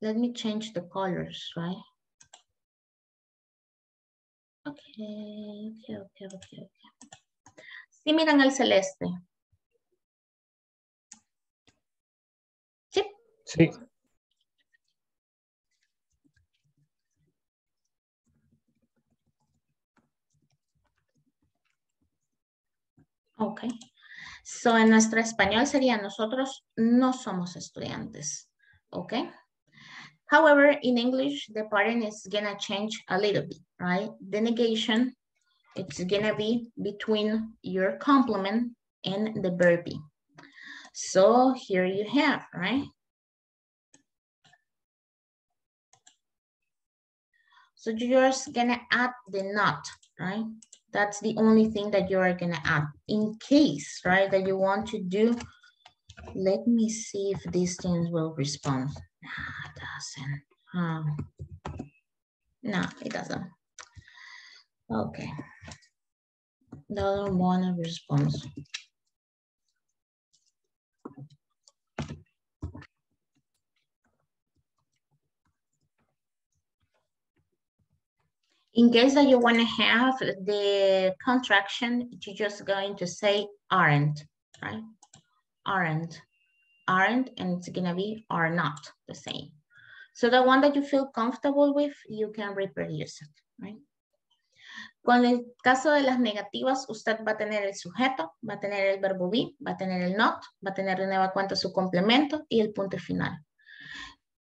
Let me change the colors, right? Okay, okay, okay, okay, okay. Sí miran el celeste. Sí. Sí. Ok. So, en nuestro español sería nosotros no somos estudiantes. Ok. However, in English, the pattern is gonna change a little bit, right? The negation, it's gonna be between your complement and the verb. So here you have, right? So you're just gonna add the not, right? That's the only thing that you are gonna add. In case, right, that you want to do, let me see if these things will respond. Nah, it doesn't. Um, no, it doesn't. Okay. Doesn't want a response. In case that you want to have the contraction, you're just going to say aren't, right? Aren't, aren't, and it's gonna be are not the same. So the one that you feel comfortable with, you can reproduce it, right? Con el caso de las negativas, usted va a tener el sujeto, va a tener el verbo be, va a tener el not, va a tener de nueva cuenta su complemento y el punto final.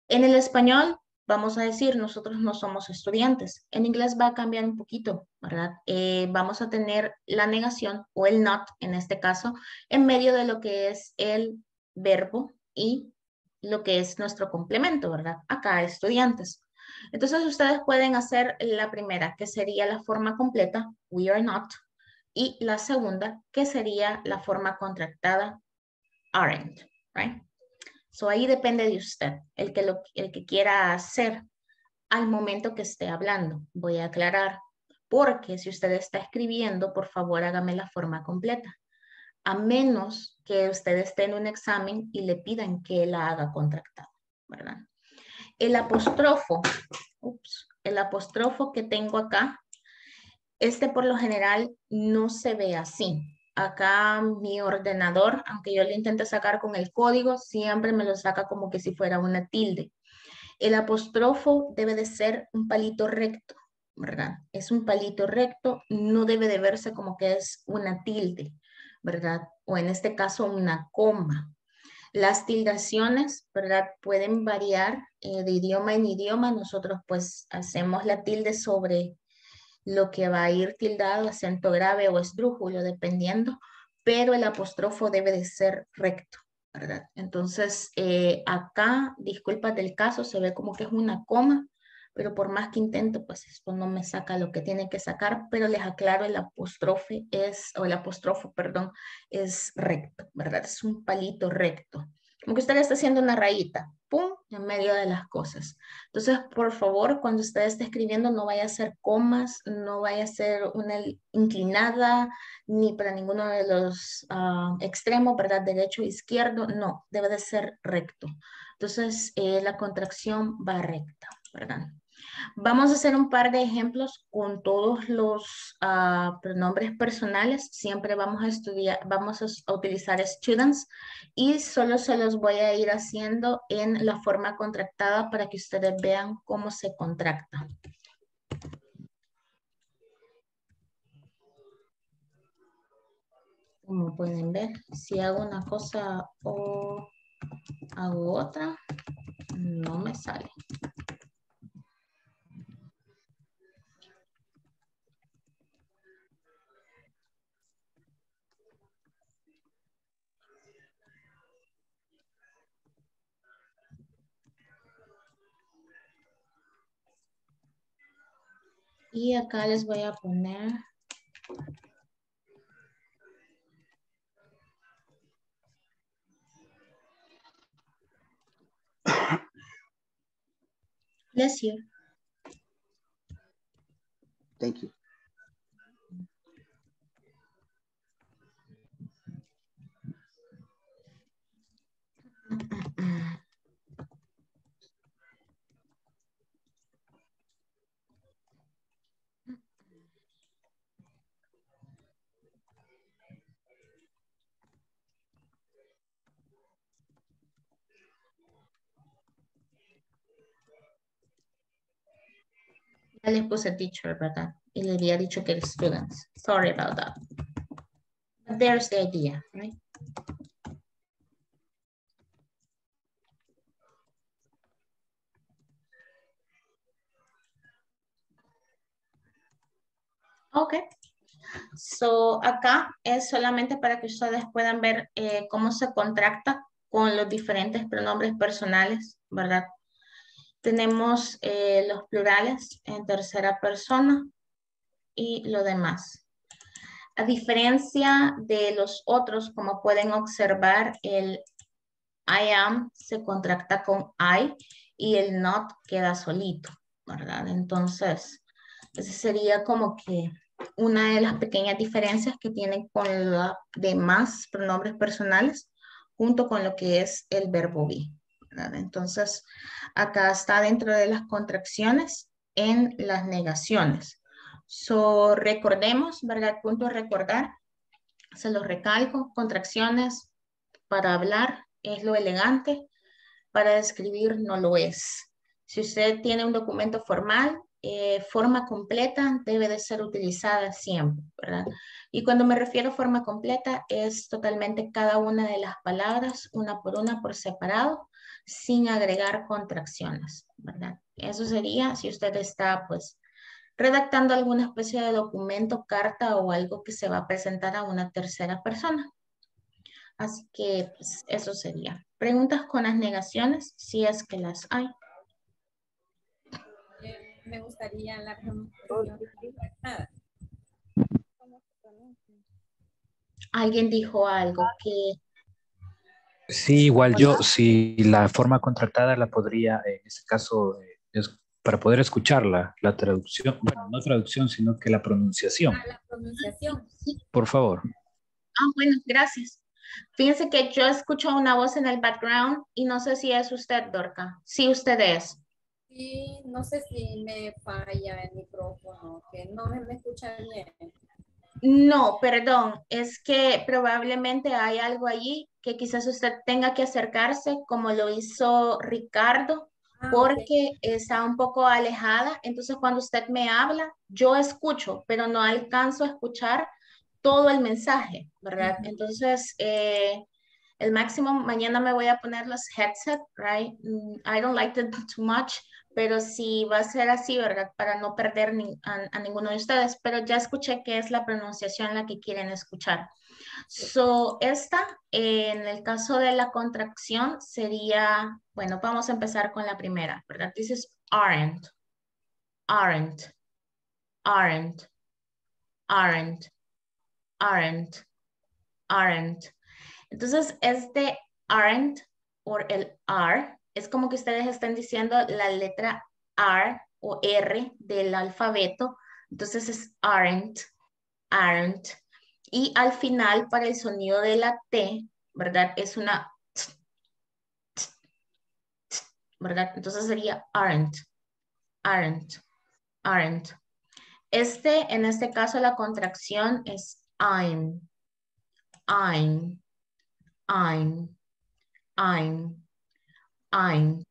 En el español, vamos a decir, nosotros no somos estudiantes. En inglés va a cambiar un poquito, ¿verdad? Eh, vamos a tener la negación o el not, en este caso, en medio de lo que es el verbo y lo que es nuestro complemento, ¿verdad? Acá, estudiantes. Entonces, ustedes pueden hacer la primera, que sería la forma completa, we are not, y la segunda, que sería la forma contractada, aren't, right? So ahí depende de usted, el que, el que quiera hacer al momento que esté hablando. Voy a aclarar, porque si usted está escribiendo, por favor hágame la forma completa. A menos que usted esté en un examen y le pidan que la haga contractada, ¿verdad? El apóstrofo, ups, el apóstrofo que tengo acá, este por lo general no se ve así. Acá mi ordenador, aunque yo lo intente sacar con el código, siempre me lo saca como que si fuera una tilde. El apóstrofo debe de ser un palito recto, ¿verdad? Es un palito recto, no debe de verse como que es una tilde, ¿verdad? O en este caso una coma. Las tildaciones, ¿verdad? Pueden variar eh, de idioma en idioma. Nosotros pues hacemos la tilde sobre lo que va a ir tildado, acento grave o esdrújulo, dependiendo, pero el apóstrofo debe de ser recto. ¿verdad? Entonces, eh, acá, disculpa del caso, se ve como que es una coma, pero por más que intento, pues esto no me saca lo que tiene que sacar, pero les aclaro, el apóstrofe es, o el apóstrofo, perdón, es recto, ¿verdad? Es un palito recto. Como que usted está haciendo una rayita, ¡pum!, en medio de las cosas. Entonces, por favor, cuando usted esté escribiendo, no vaya a ser comas, no vaya a ser una inclinada, ni para ninguno de los ah, extremos, ¿verdad? Derecho o izquierdo, no, debe de ser recto. Entonces, eh, la contracción va recta, ¿verdad? Vamos a hacer un par de ejemplos con todos los ah, pronombres personales. Siempre vamos a estudiar, vamos a utilizar students y solo se los voy a ir haciendo en la forma contractada para que ustedes vean cómo se contracta. Como pueden ver, si hago una cosa o hago otra, no me sale. Y acá les voy a poner Bless you. Thank you. Ya les puse teacher, ¿verdad? Y le había dicho que students. Sorry about that. But there's the idea, right? Ok. So, acá es solamente para que ustedes puedan ver eh, cómo se contracta con los diferentes pronombres personales, ¿verdad? Tenemos eh, los plurales en tercera persona y lo demás. A diferencia de los otros, como pueden observar, el I am se contracta con I y el not queda solito, ¿verdad? Entonces, esa sería como que una de las pequeñas diferencias que tienen con los demás pronombres personales junto con lo que es el verbo be. Entonces, acá está dentro de las contracciones en las negaciones. So, recordemos, ¿verdad? Punto recordar. Se los recalco. Contracciones para hablar es lo elegante. Para describir no lo es. Si usted tiene un documento formal, eh, forma completa debe de ser utilizada siempre, ¿verdad? Y cuando me refiero a forma completa es totalmente cada una de las palabras, una por una por separado, sin agregar contracciones, ¿verdad? Eso sería si usted está, pues, redactando alguna especie de documento, carta o algo que se va a presentar a una tercera persona. Así que pues, eso sería. Preguntas con las negaciones, si es que las hay. Me gustaría la Alguien dijo algo que Sí, igual yo, si la forma contratada la podría, en este caso, eh, es para poder escucharla, la traducción, bueno, no traducción, sino que la pronunciación. Ah, la pronunciación, sí. Por favor. Ah, bueno, gracias. Fíjense que yo escucho una voz en el background y no sé si es usted, Dorca. Sí, usted es. Sí, no sé si me falla el micrófono, que no me, me escucha bien. No, perdón, es que probablemente hay algo allí que quizás usted tenga que acercarse como lo hizo Ricardo, Ah, porque está un poco alejada. Entonces, cuando usted me habla, yo escucho, pero no alcanzo a escuchar todo el mensaje, ¿verdad? Entonces, eh, el máximo, mañana me voy a poner los headset, right? Mm, I don't like them too much, pero sí va a ser así, ¿verdad? Para no perder a, ninguno de ustedes, pero ya escuché que es la pronunciación la que quieren escuchar. So, esta, en el caso de la contracción, sería, bueno, vamos a empezar con la primera, ¿verdad? This is aren't, aren't, aren't, aren't, aren't, aren't. Entonces, este aren't o el are es como que ustedes están diciendo la letra R o R del alfabeto. Entonces es aren't, aren't. Y al final, para el sonido de la T, ¿verdad? Es una t, t, t, ¿verdad? Entonces sería aren't, aren't, aren't. Este, en este caso, la contracción es I'm, I'm, I'm, I'm, I'm.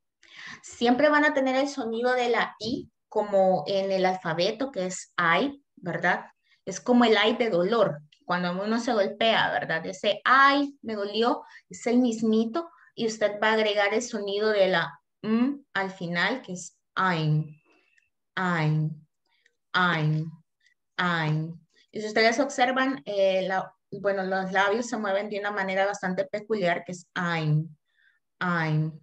Siempre van a tener el sonido de la I como en el alfabeto, que es I, ¿verdad? Es como el I de dolor, cuando uno se golpea, ¿verdad? Ese I me dolió, es el mismito, y usted va a agregar el sonido de la M al final, que es I'm, I'm, I'm, I'm. Y si ustedes observan, eh, bueno, los labios se mueven de una manera bastante peculiar, que es I'm, I'm,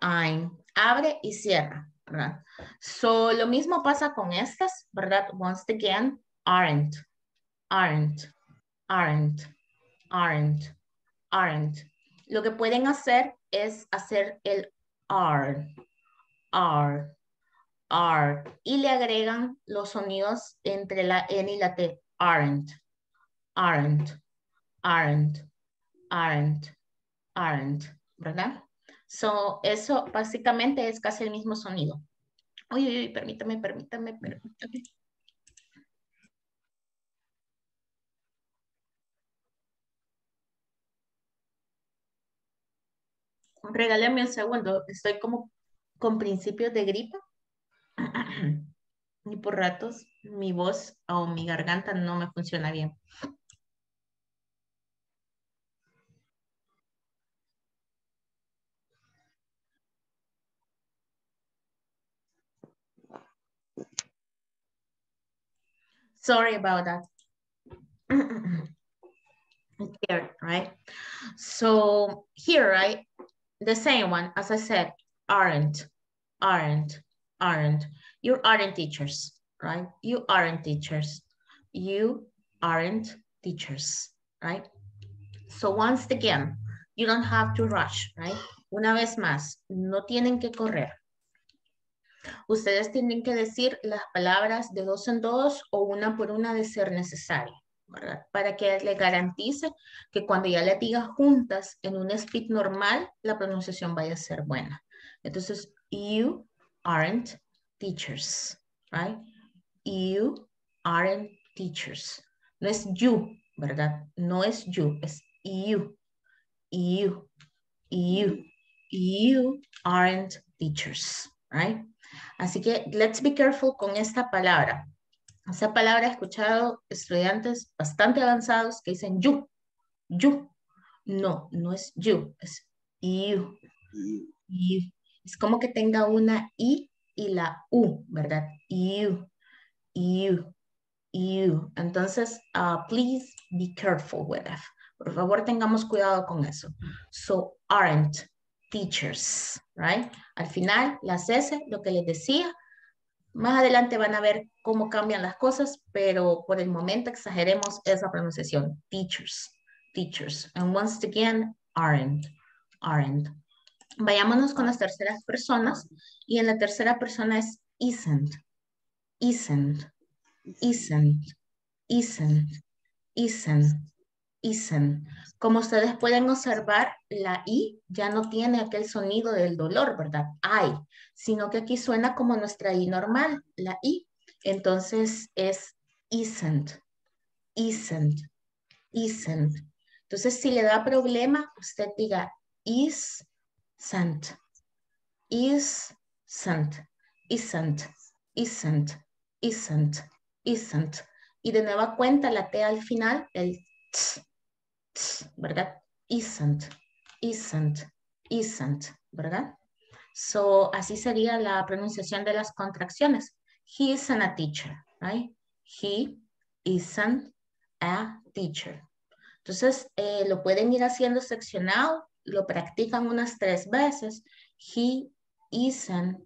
I'm. Abre y cierra, ¿verdad? So, lo mismo pasa con estas, ¿verdad? Once again, aren't, aren't, aren't, aren't, aren't. Lo que pueden hacer es hacer el are, are, are, y le agregan los sonidos entre la N y la T, aren't, aren't, aren't, aren't, aren't, ¿verdad? So, eso básicamente es casi el mismo sonido. Uy, uy, uy, permítame, permítame, permítame. Regálame un segundo, estoy como con principios de gripa. Y por ratos mi voz o mi garganta no me funciona bien. Sorry about that. Here, right? So here, right? The same one, as I said, aren't, aren't, aren't. You aren't teachers, right? You aren't teachers. You aren't teachers, right? So once again, you don't have to rush, right? Una vez más, no tienen que correr. Ustedes tienen que decir las palabras de dos en dos o una por una de ser necesario, ¿verdad? Para que le garantice que cuando ya le diga juntas en un speed normal, la pronunciación vaya a ser buena. Entonces, you aren't teachers, right? You aren't teachers. No es you, ¿verdad? No es you, es you. You, you, you aren't teachers, right? Así que let's be careful con esta palabra. Esa palabra he escuchado estudiantes bastante avanzados que dicen you, you. No, no es you, es you, you. Es como que tenga una I y la U, ¿verdad? You, you, you. Entonces, uh, please be careful with that. Por favor, tengamos cuidado con eso. So, aren't teachers, right? Al final, las S, lo que les decía, más adelante van a ver cómo cambian las cosas, pero por el momento exageremos esa pronunciación. Teachers, teachers. And once again, aren't, aren't. Vayámonos con las terceras personas. Y en la tercera persona es isn't, isn't, isn't, isn't, isn't, isn't. Como ustedes pueden observar, la I ya no tiene aquel sonido del dolor, ¿verdad? I, sino que aquí suena como nuestra I normal, la I. Entonces es isn't, isn't, isn't. Entonces, si le da problema, usted diga is, isn't, isn't, isn't, isn't, isn't, isn't. Y de nueva cuenta la T al final, el t, ¿verdad? Isn't, isn't, isn't, ¿verdad? So, así sería la pronunciación de las contracciones. He isn't a teacher, right? He isn't a teacher. Entonces, eh, lo pueden ir haciendo seccionado, lo practican unas tres veces. He isn't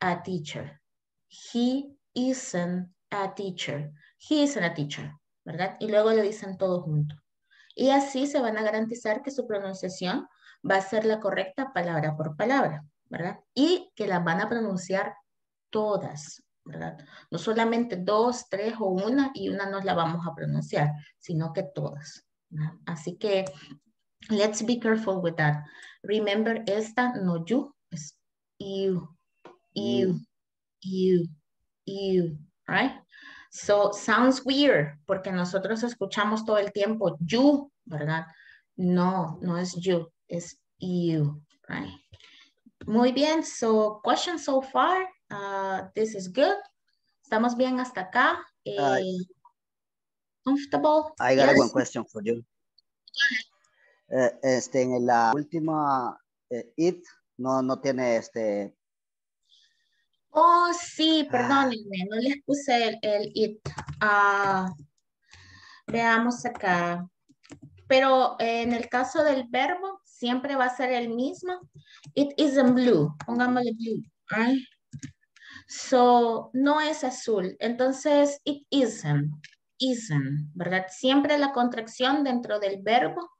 a teacher. He isn't a teacher. He isn't a teacher, ¿verdad? Y luego lo dicen todo junto. Y así se van a garantizar que su pronunciación va a ser la correcta palabra por palabra, ¿verdad? Y que las van a pronunciar todas, ¿verdad? No solamente dos, tres o una y una no la vamos a pronunciar, sino que todas. Así que, let's be careful with that. Remember, esta no you, es you, you, you, you, right? So, sounds weird, porque nosotros escuchamos todo el tiempo you, ¿verdad? No, no es you, es you, right? Muy bien, so question so far, uh, this is good. Estamos bien hasta acá. Eh, comfortable? I got Yes. one question for you. Eh, este, en la última, eh, it no, no tiene este, Oh, sí, perdónenme, no les puse el, el it. Ah, veamos acá. Pero en el caso del verbo, siempre va a ser el mismo. It isn't blue. Pongámosle blue. right? So, no es azul. Entonces, it isn't. Isn't, ¿verdad? Siempre la contracción dentro del verbo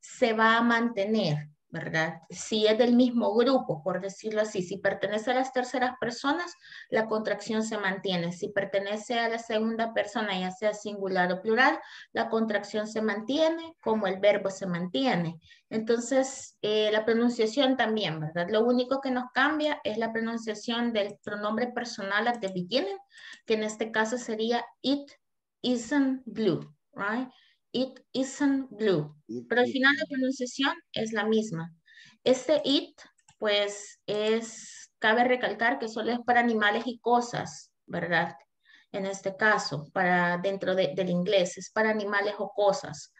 se va a mantener, ¿verdad? Si es del mismo grupo, por decirlo así, si pertenece a las terceras personas, la contracción se mantiene. Si pertenece a la segunda persona, ya sea singular o plural, la contracción se mantiene como el verbo se mantiene. Entonces, eh, la pronunciación también, ¿verdad? Lo único que nos cambia es la pronunciación del pronombre personal at the beginning, que en este caso sería it isn't blue, right? It isn't blue. Pero al final la pronunciación es la misma. Este it, pues, es, cabe recalcar que solo es para animales y cosas, ¿verdad? En este caso, para dentro de- del inglés, es para animales o cosas.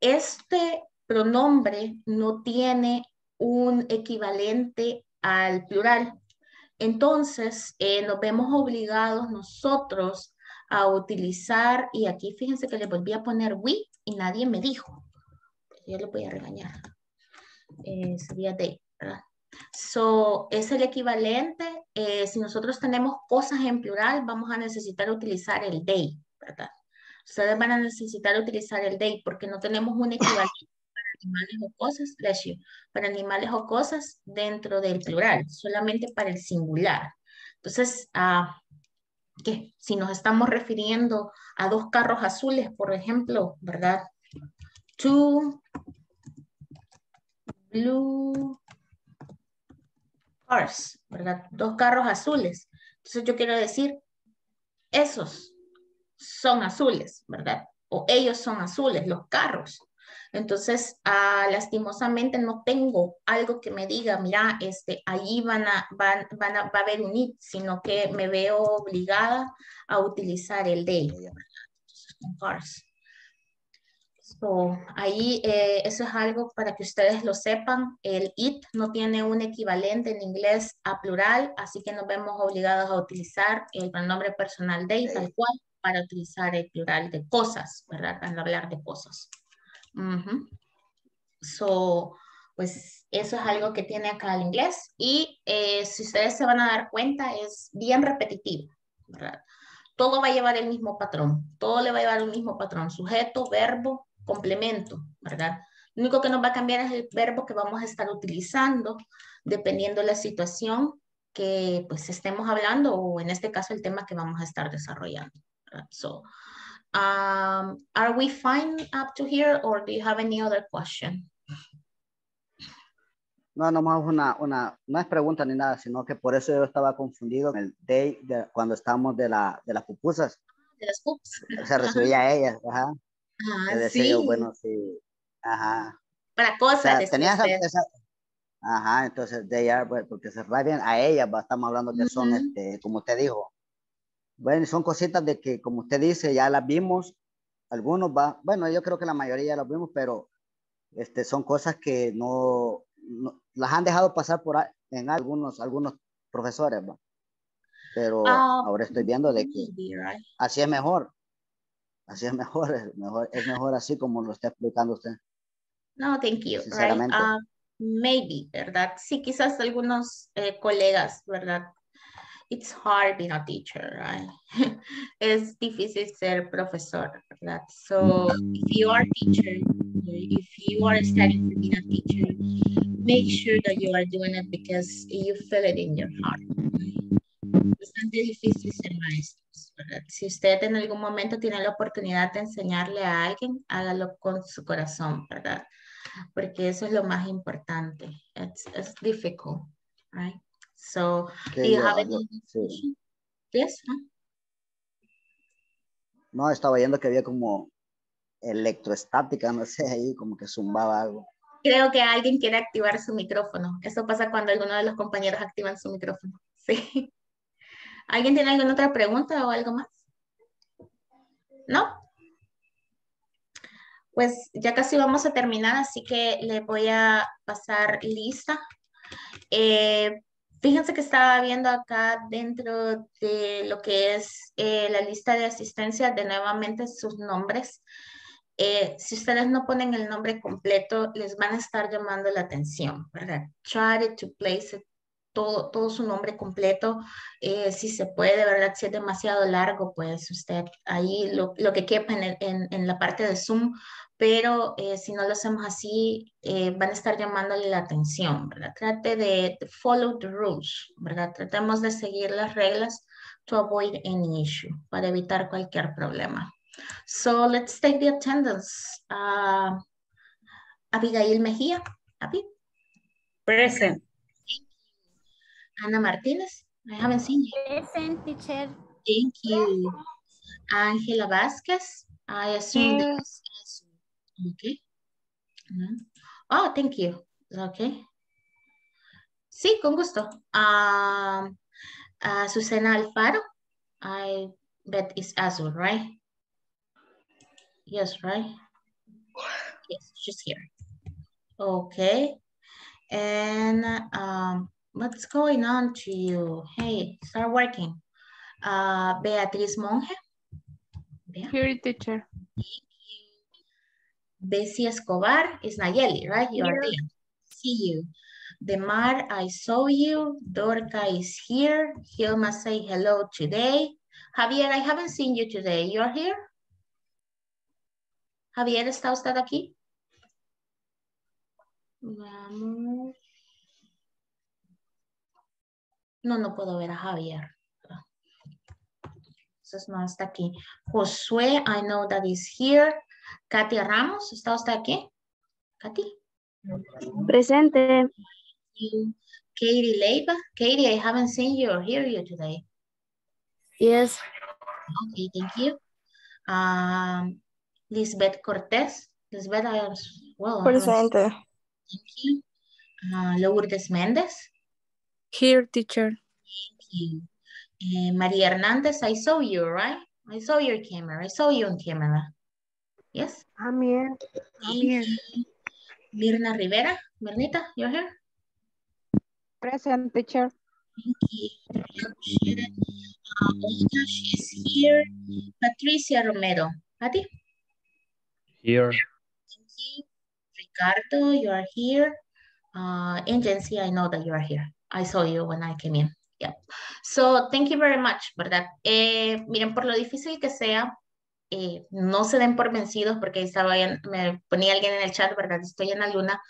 Este pronombre no tiene un equivalente al plural. Entonces, eh, nos vemos obligados nosotros a utilizar, y aquí fíjense que le volví a poner we y nadie me dijo. Yo le voy a regañar. Eh, sería they, ¿verdad? So, es el equivalente. eh, si nosotros tenemos cosas en plural, vamos a necesitar utilizar el they, ¿verdad? Ustedes van a necesitar utilizar el they porque no tenemos un equivalente para animales o cosas, you, para animales o cosas dentro del plural, solamente para el singular. Entonces, ah, que si nos estamos refiriendo a dos carros azules, por ejemplo, ¿verdad? Two blue cars, ¿verdad? Dos carros azules. Entonces yo quiero decir, esos son azules, ¿verdad? O ellos son azules, los carros. Entonces, ah, lastimosamente no tengo algo que me diga, mira, este, allí van a, van, van a, va a haber un it, sino que me veo obligada a utilizar el cars. So, ahí eh, eso es algo para que ustedes lo sepan. El it no tiene un equivalente en inglés a plural, así que nos vemos obligados a utilizar el pronombre personal they tal cual para utilizar el plural de cosas, ¿verdad? Al hablar de cosas. Ujú. So, pues eso es algo que tiene acá el inglés y eh, si ustedes se van a dar cuenta es bien repetitivo, ¿verdad? Todo va a llevar el mismo patrón, todo le va a llevar el mismo patrón, sujeto, verbo, complemento, ¿verdad? Lo único que nos va a cambiar es el verbo que vamos a estar utilizando dependiendo de la situación que pues estemos hablando o en este caso el tema que vamos a estar desarrollando. ¿verdad? So, Um, are we fine up to here or do you have any other question? No, nomás una, una, no es pregunta ni nada, sino que por eso yo estaba confundido en el day de cuando estamos de, la, de las pupusas. De las pups. Se recibía a ellas, ajá. Ah, decía sí. yo, bueno, sí, ajá. Para O cosas. sea, decía tenía esa, esa- ajá, entonces they are, pues, porque se refieren a ellas, estamos hablando que son, Ujú. este, como usted dijo. Bueno, son cositas de que, como usted dice, ya las vimos, algunos va, bueno, yo creo que la mayoría las vimos, pero este, son cosas que no, no- las han dejado pasar por en algunos, algunos profesores, va. Pero Ah, ahora estoy viendo de que right? así es mejor. Así es mejor, es mejor, es mejor así como lo está explicando usted. No, thank you. Right? Sinceramente. Ah, maybe, ¿verdad? Sí, quizás algunos eh, colegas, ¿verdad? It's hard being a teacher, right? es difícil ser profesor, ¿verdad? So, if you are a teacher, if you are studying for being a teacher, make sure that you are doing it because you feel it in your heart. Bastante difícil ser maestros, ¿verdad? Si usted en algún momento tiene la oportunidad de enseñarle a alguien, hágalo con su corazón, ¿verdad? Porque eso es lo más importante. It's, it's difficult, right? So, Sí, do you yo- have any sí. Yes, huh? No, estaba viendo que había como electroestática, no sé, ahí como que zumbaba algo. Creo que alguien quiere activar su micrófono. Eso pasa cuando alguno de los compañeros activan su micrófono. Sí. ¿Alguien tiene alguna otra pregunta o algo más? ¿No? Pues ya casi vamos a terminar, así que le voy a pasar lista. Eh, fíjense que estaba viendo acá dentro de lo que es eh, la lista de asistencia de nuevamente sus nombres. Eh, si ustedes no ponen el nombre completo, les van a estar llamando la atención, ¿verdad? Try to place it, todo, todo su nombre completo, eh, si se puede, ¿verdad? Si es demasiado largo, pues usted ahí lo, lo que quepa en, el- en, en la parte de Zoom, pero eh, si no lo hacemos así, eh, van a estar llamándole la atención, ¿verdad? Trate de, de follow the rules, ¿verdad? Tratemos de seguir las reglas to avoid any issue, para evitar cualquier problema. So let's take the attendance. Uh, Abigail Mejía. Abi. Present. Ana Martínez. I haven't seen you. Present, teacher. Thank you. Ángela Vázquez. I assume that is Okay. Mhm. Oh, thank you. Okay. Sí, con gusto. Um, uh, Susana Alfaro. I bet it's Azul, right? Yes, right? Yes, she's here. Okay. And um, what's going on to you? Hey, start working. Uh, Beatriz Monge. Here, teacher. Bessie Escobar is Nayeli, right? You are there. See you. Demar, I saw you. Dorca is here. Hilma say hello today. Javier, I haven't seen you today. You're here? Javier, ¿está usted aquí? Vamos. No, no puedo ver a Javier. Entonces no está aquí. Josué, I know that is here. Katia Ramos, ¿está usted aquí? Katy. Presente. Katie Leiva. Katie, I haven't seen you or hear you today. Yes. Okay, thank you. Um, Lisbeth Cortez. Lisbeth, I well, Presente. Thank you. Uh, Lourdes Méndez. Here, teacher. Thank you. Eh, María Hernández, I saw you, right? I saw your camera. I saw you on camera. Yes? I'm here. I'm Thank here. you. Mirna Rivera. Mirnita, you're here? Present, teacher. Thank you. Appreciate it. Uh, she's here. Patricia Romero. Patty? Here. Thank you. Ricardo, you are here. Uh, agency, I know that you are here. I saw you when I came in. Yeah. So, thank you very much, ¿verdad? Eh, miren, por lo difícil que sea, eh, no se den por vencidos porque estaba en- me ponía alguien en el chat, ¿verdad? Estoy en la luna.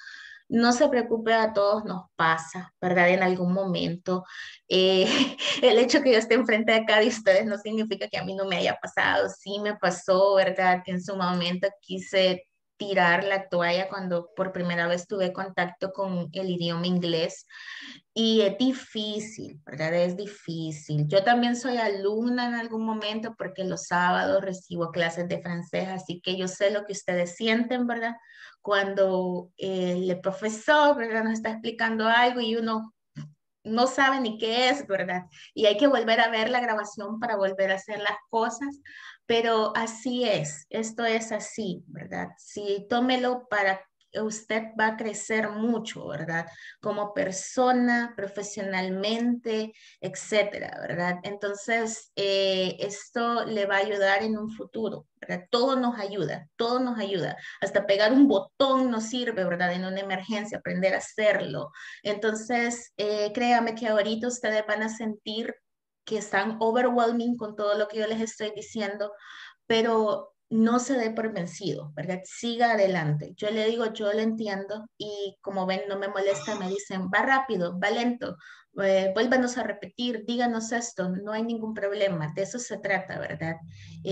no se preocupe, a todos nos pasa, ¿verdad? En algún momento. Eh, el hecho que yo esté enfrente de acá de ustedes no significa que a mí no me haya pasado. Sí me pasó, ¿verdad? Que en su momento quise tirar la toalla cuando por primera vez tuve contacto con el idioma inglés y es difícil, ¿verdad? Es difícil. Yo también soy alumna en algún momento porque los sábados recibo clases de francés, así que yo sé lo que ustedes sienten, ¿verdad? Cuando el profesor, ¿verdad? Nos está explicando algo y uno no sabe ni qué es, ¿verdad? Y hay que volver a ver la grabación para volver a hacer las cosas, pero así es, esto es así, ¿verdad? Si tómelo para usted va a crecer mucho, ¿verdad? Como persona, profesionalmente, etcétera, ¿verdad? Entonces, eh, esto le va a ayudar en un futuro, ¿verdad? Todo nos ayuda, todo nos ayuda. Hasta pegar un botón nos sirve, ¿verdad? En una emergencia, aprender a hacerlo. Entonces, eh, créame que ahorita ustedes van a sentir que están overwhelming con todo lo que yo les estoy diciendo, pero no se dé por vencido, ¿verdad? Siga adelante. Yo le digo, yo lo entiendo y como ven, no me molesta, me dicen, va rápido, va lento, eh, vuélvanos a repetir, díganos esto, no hay ningún problema, de eso se trata, ¿verdad?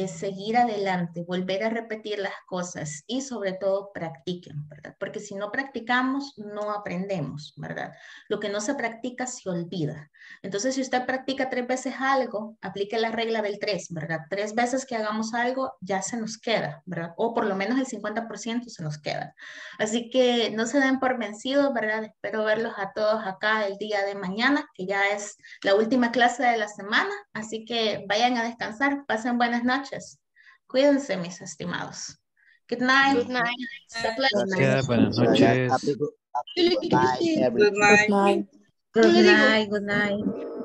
Seguir adelante, volver a repetir las cosas y sobre todo practiquen, ¿verdad? Porque si no practicamos, no aprendemos, ¿verdad? Lo que no se practica se olvida. Entonces, si usted practica tres veces algo, aplique la regla del tres, ¿verdad? Tres veces que hagamos algo, ya se nos queda, ¿verdad? O por lo menos el 50% se nos queda. Así que no se den por vencidos, ¿verdad? Espero verlos a todos acá el día de mañana que ya es la última clase de la semana, así que vayan a descansar, pasen buenas noches. Cuídense, mis estimados. Good night. Good night. Gracias, buenas noches. Good night, everyone. Good night. Good night. Good night.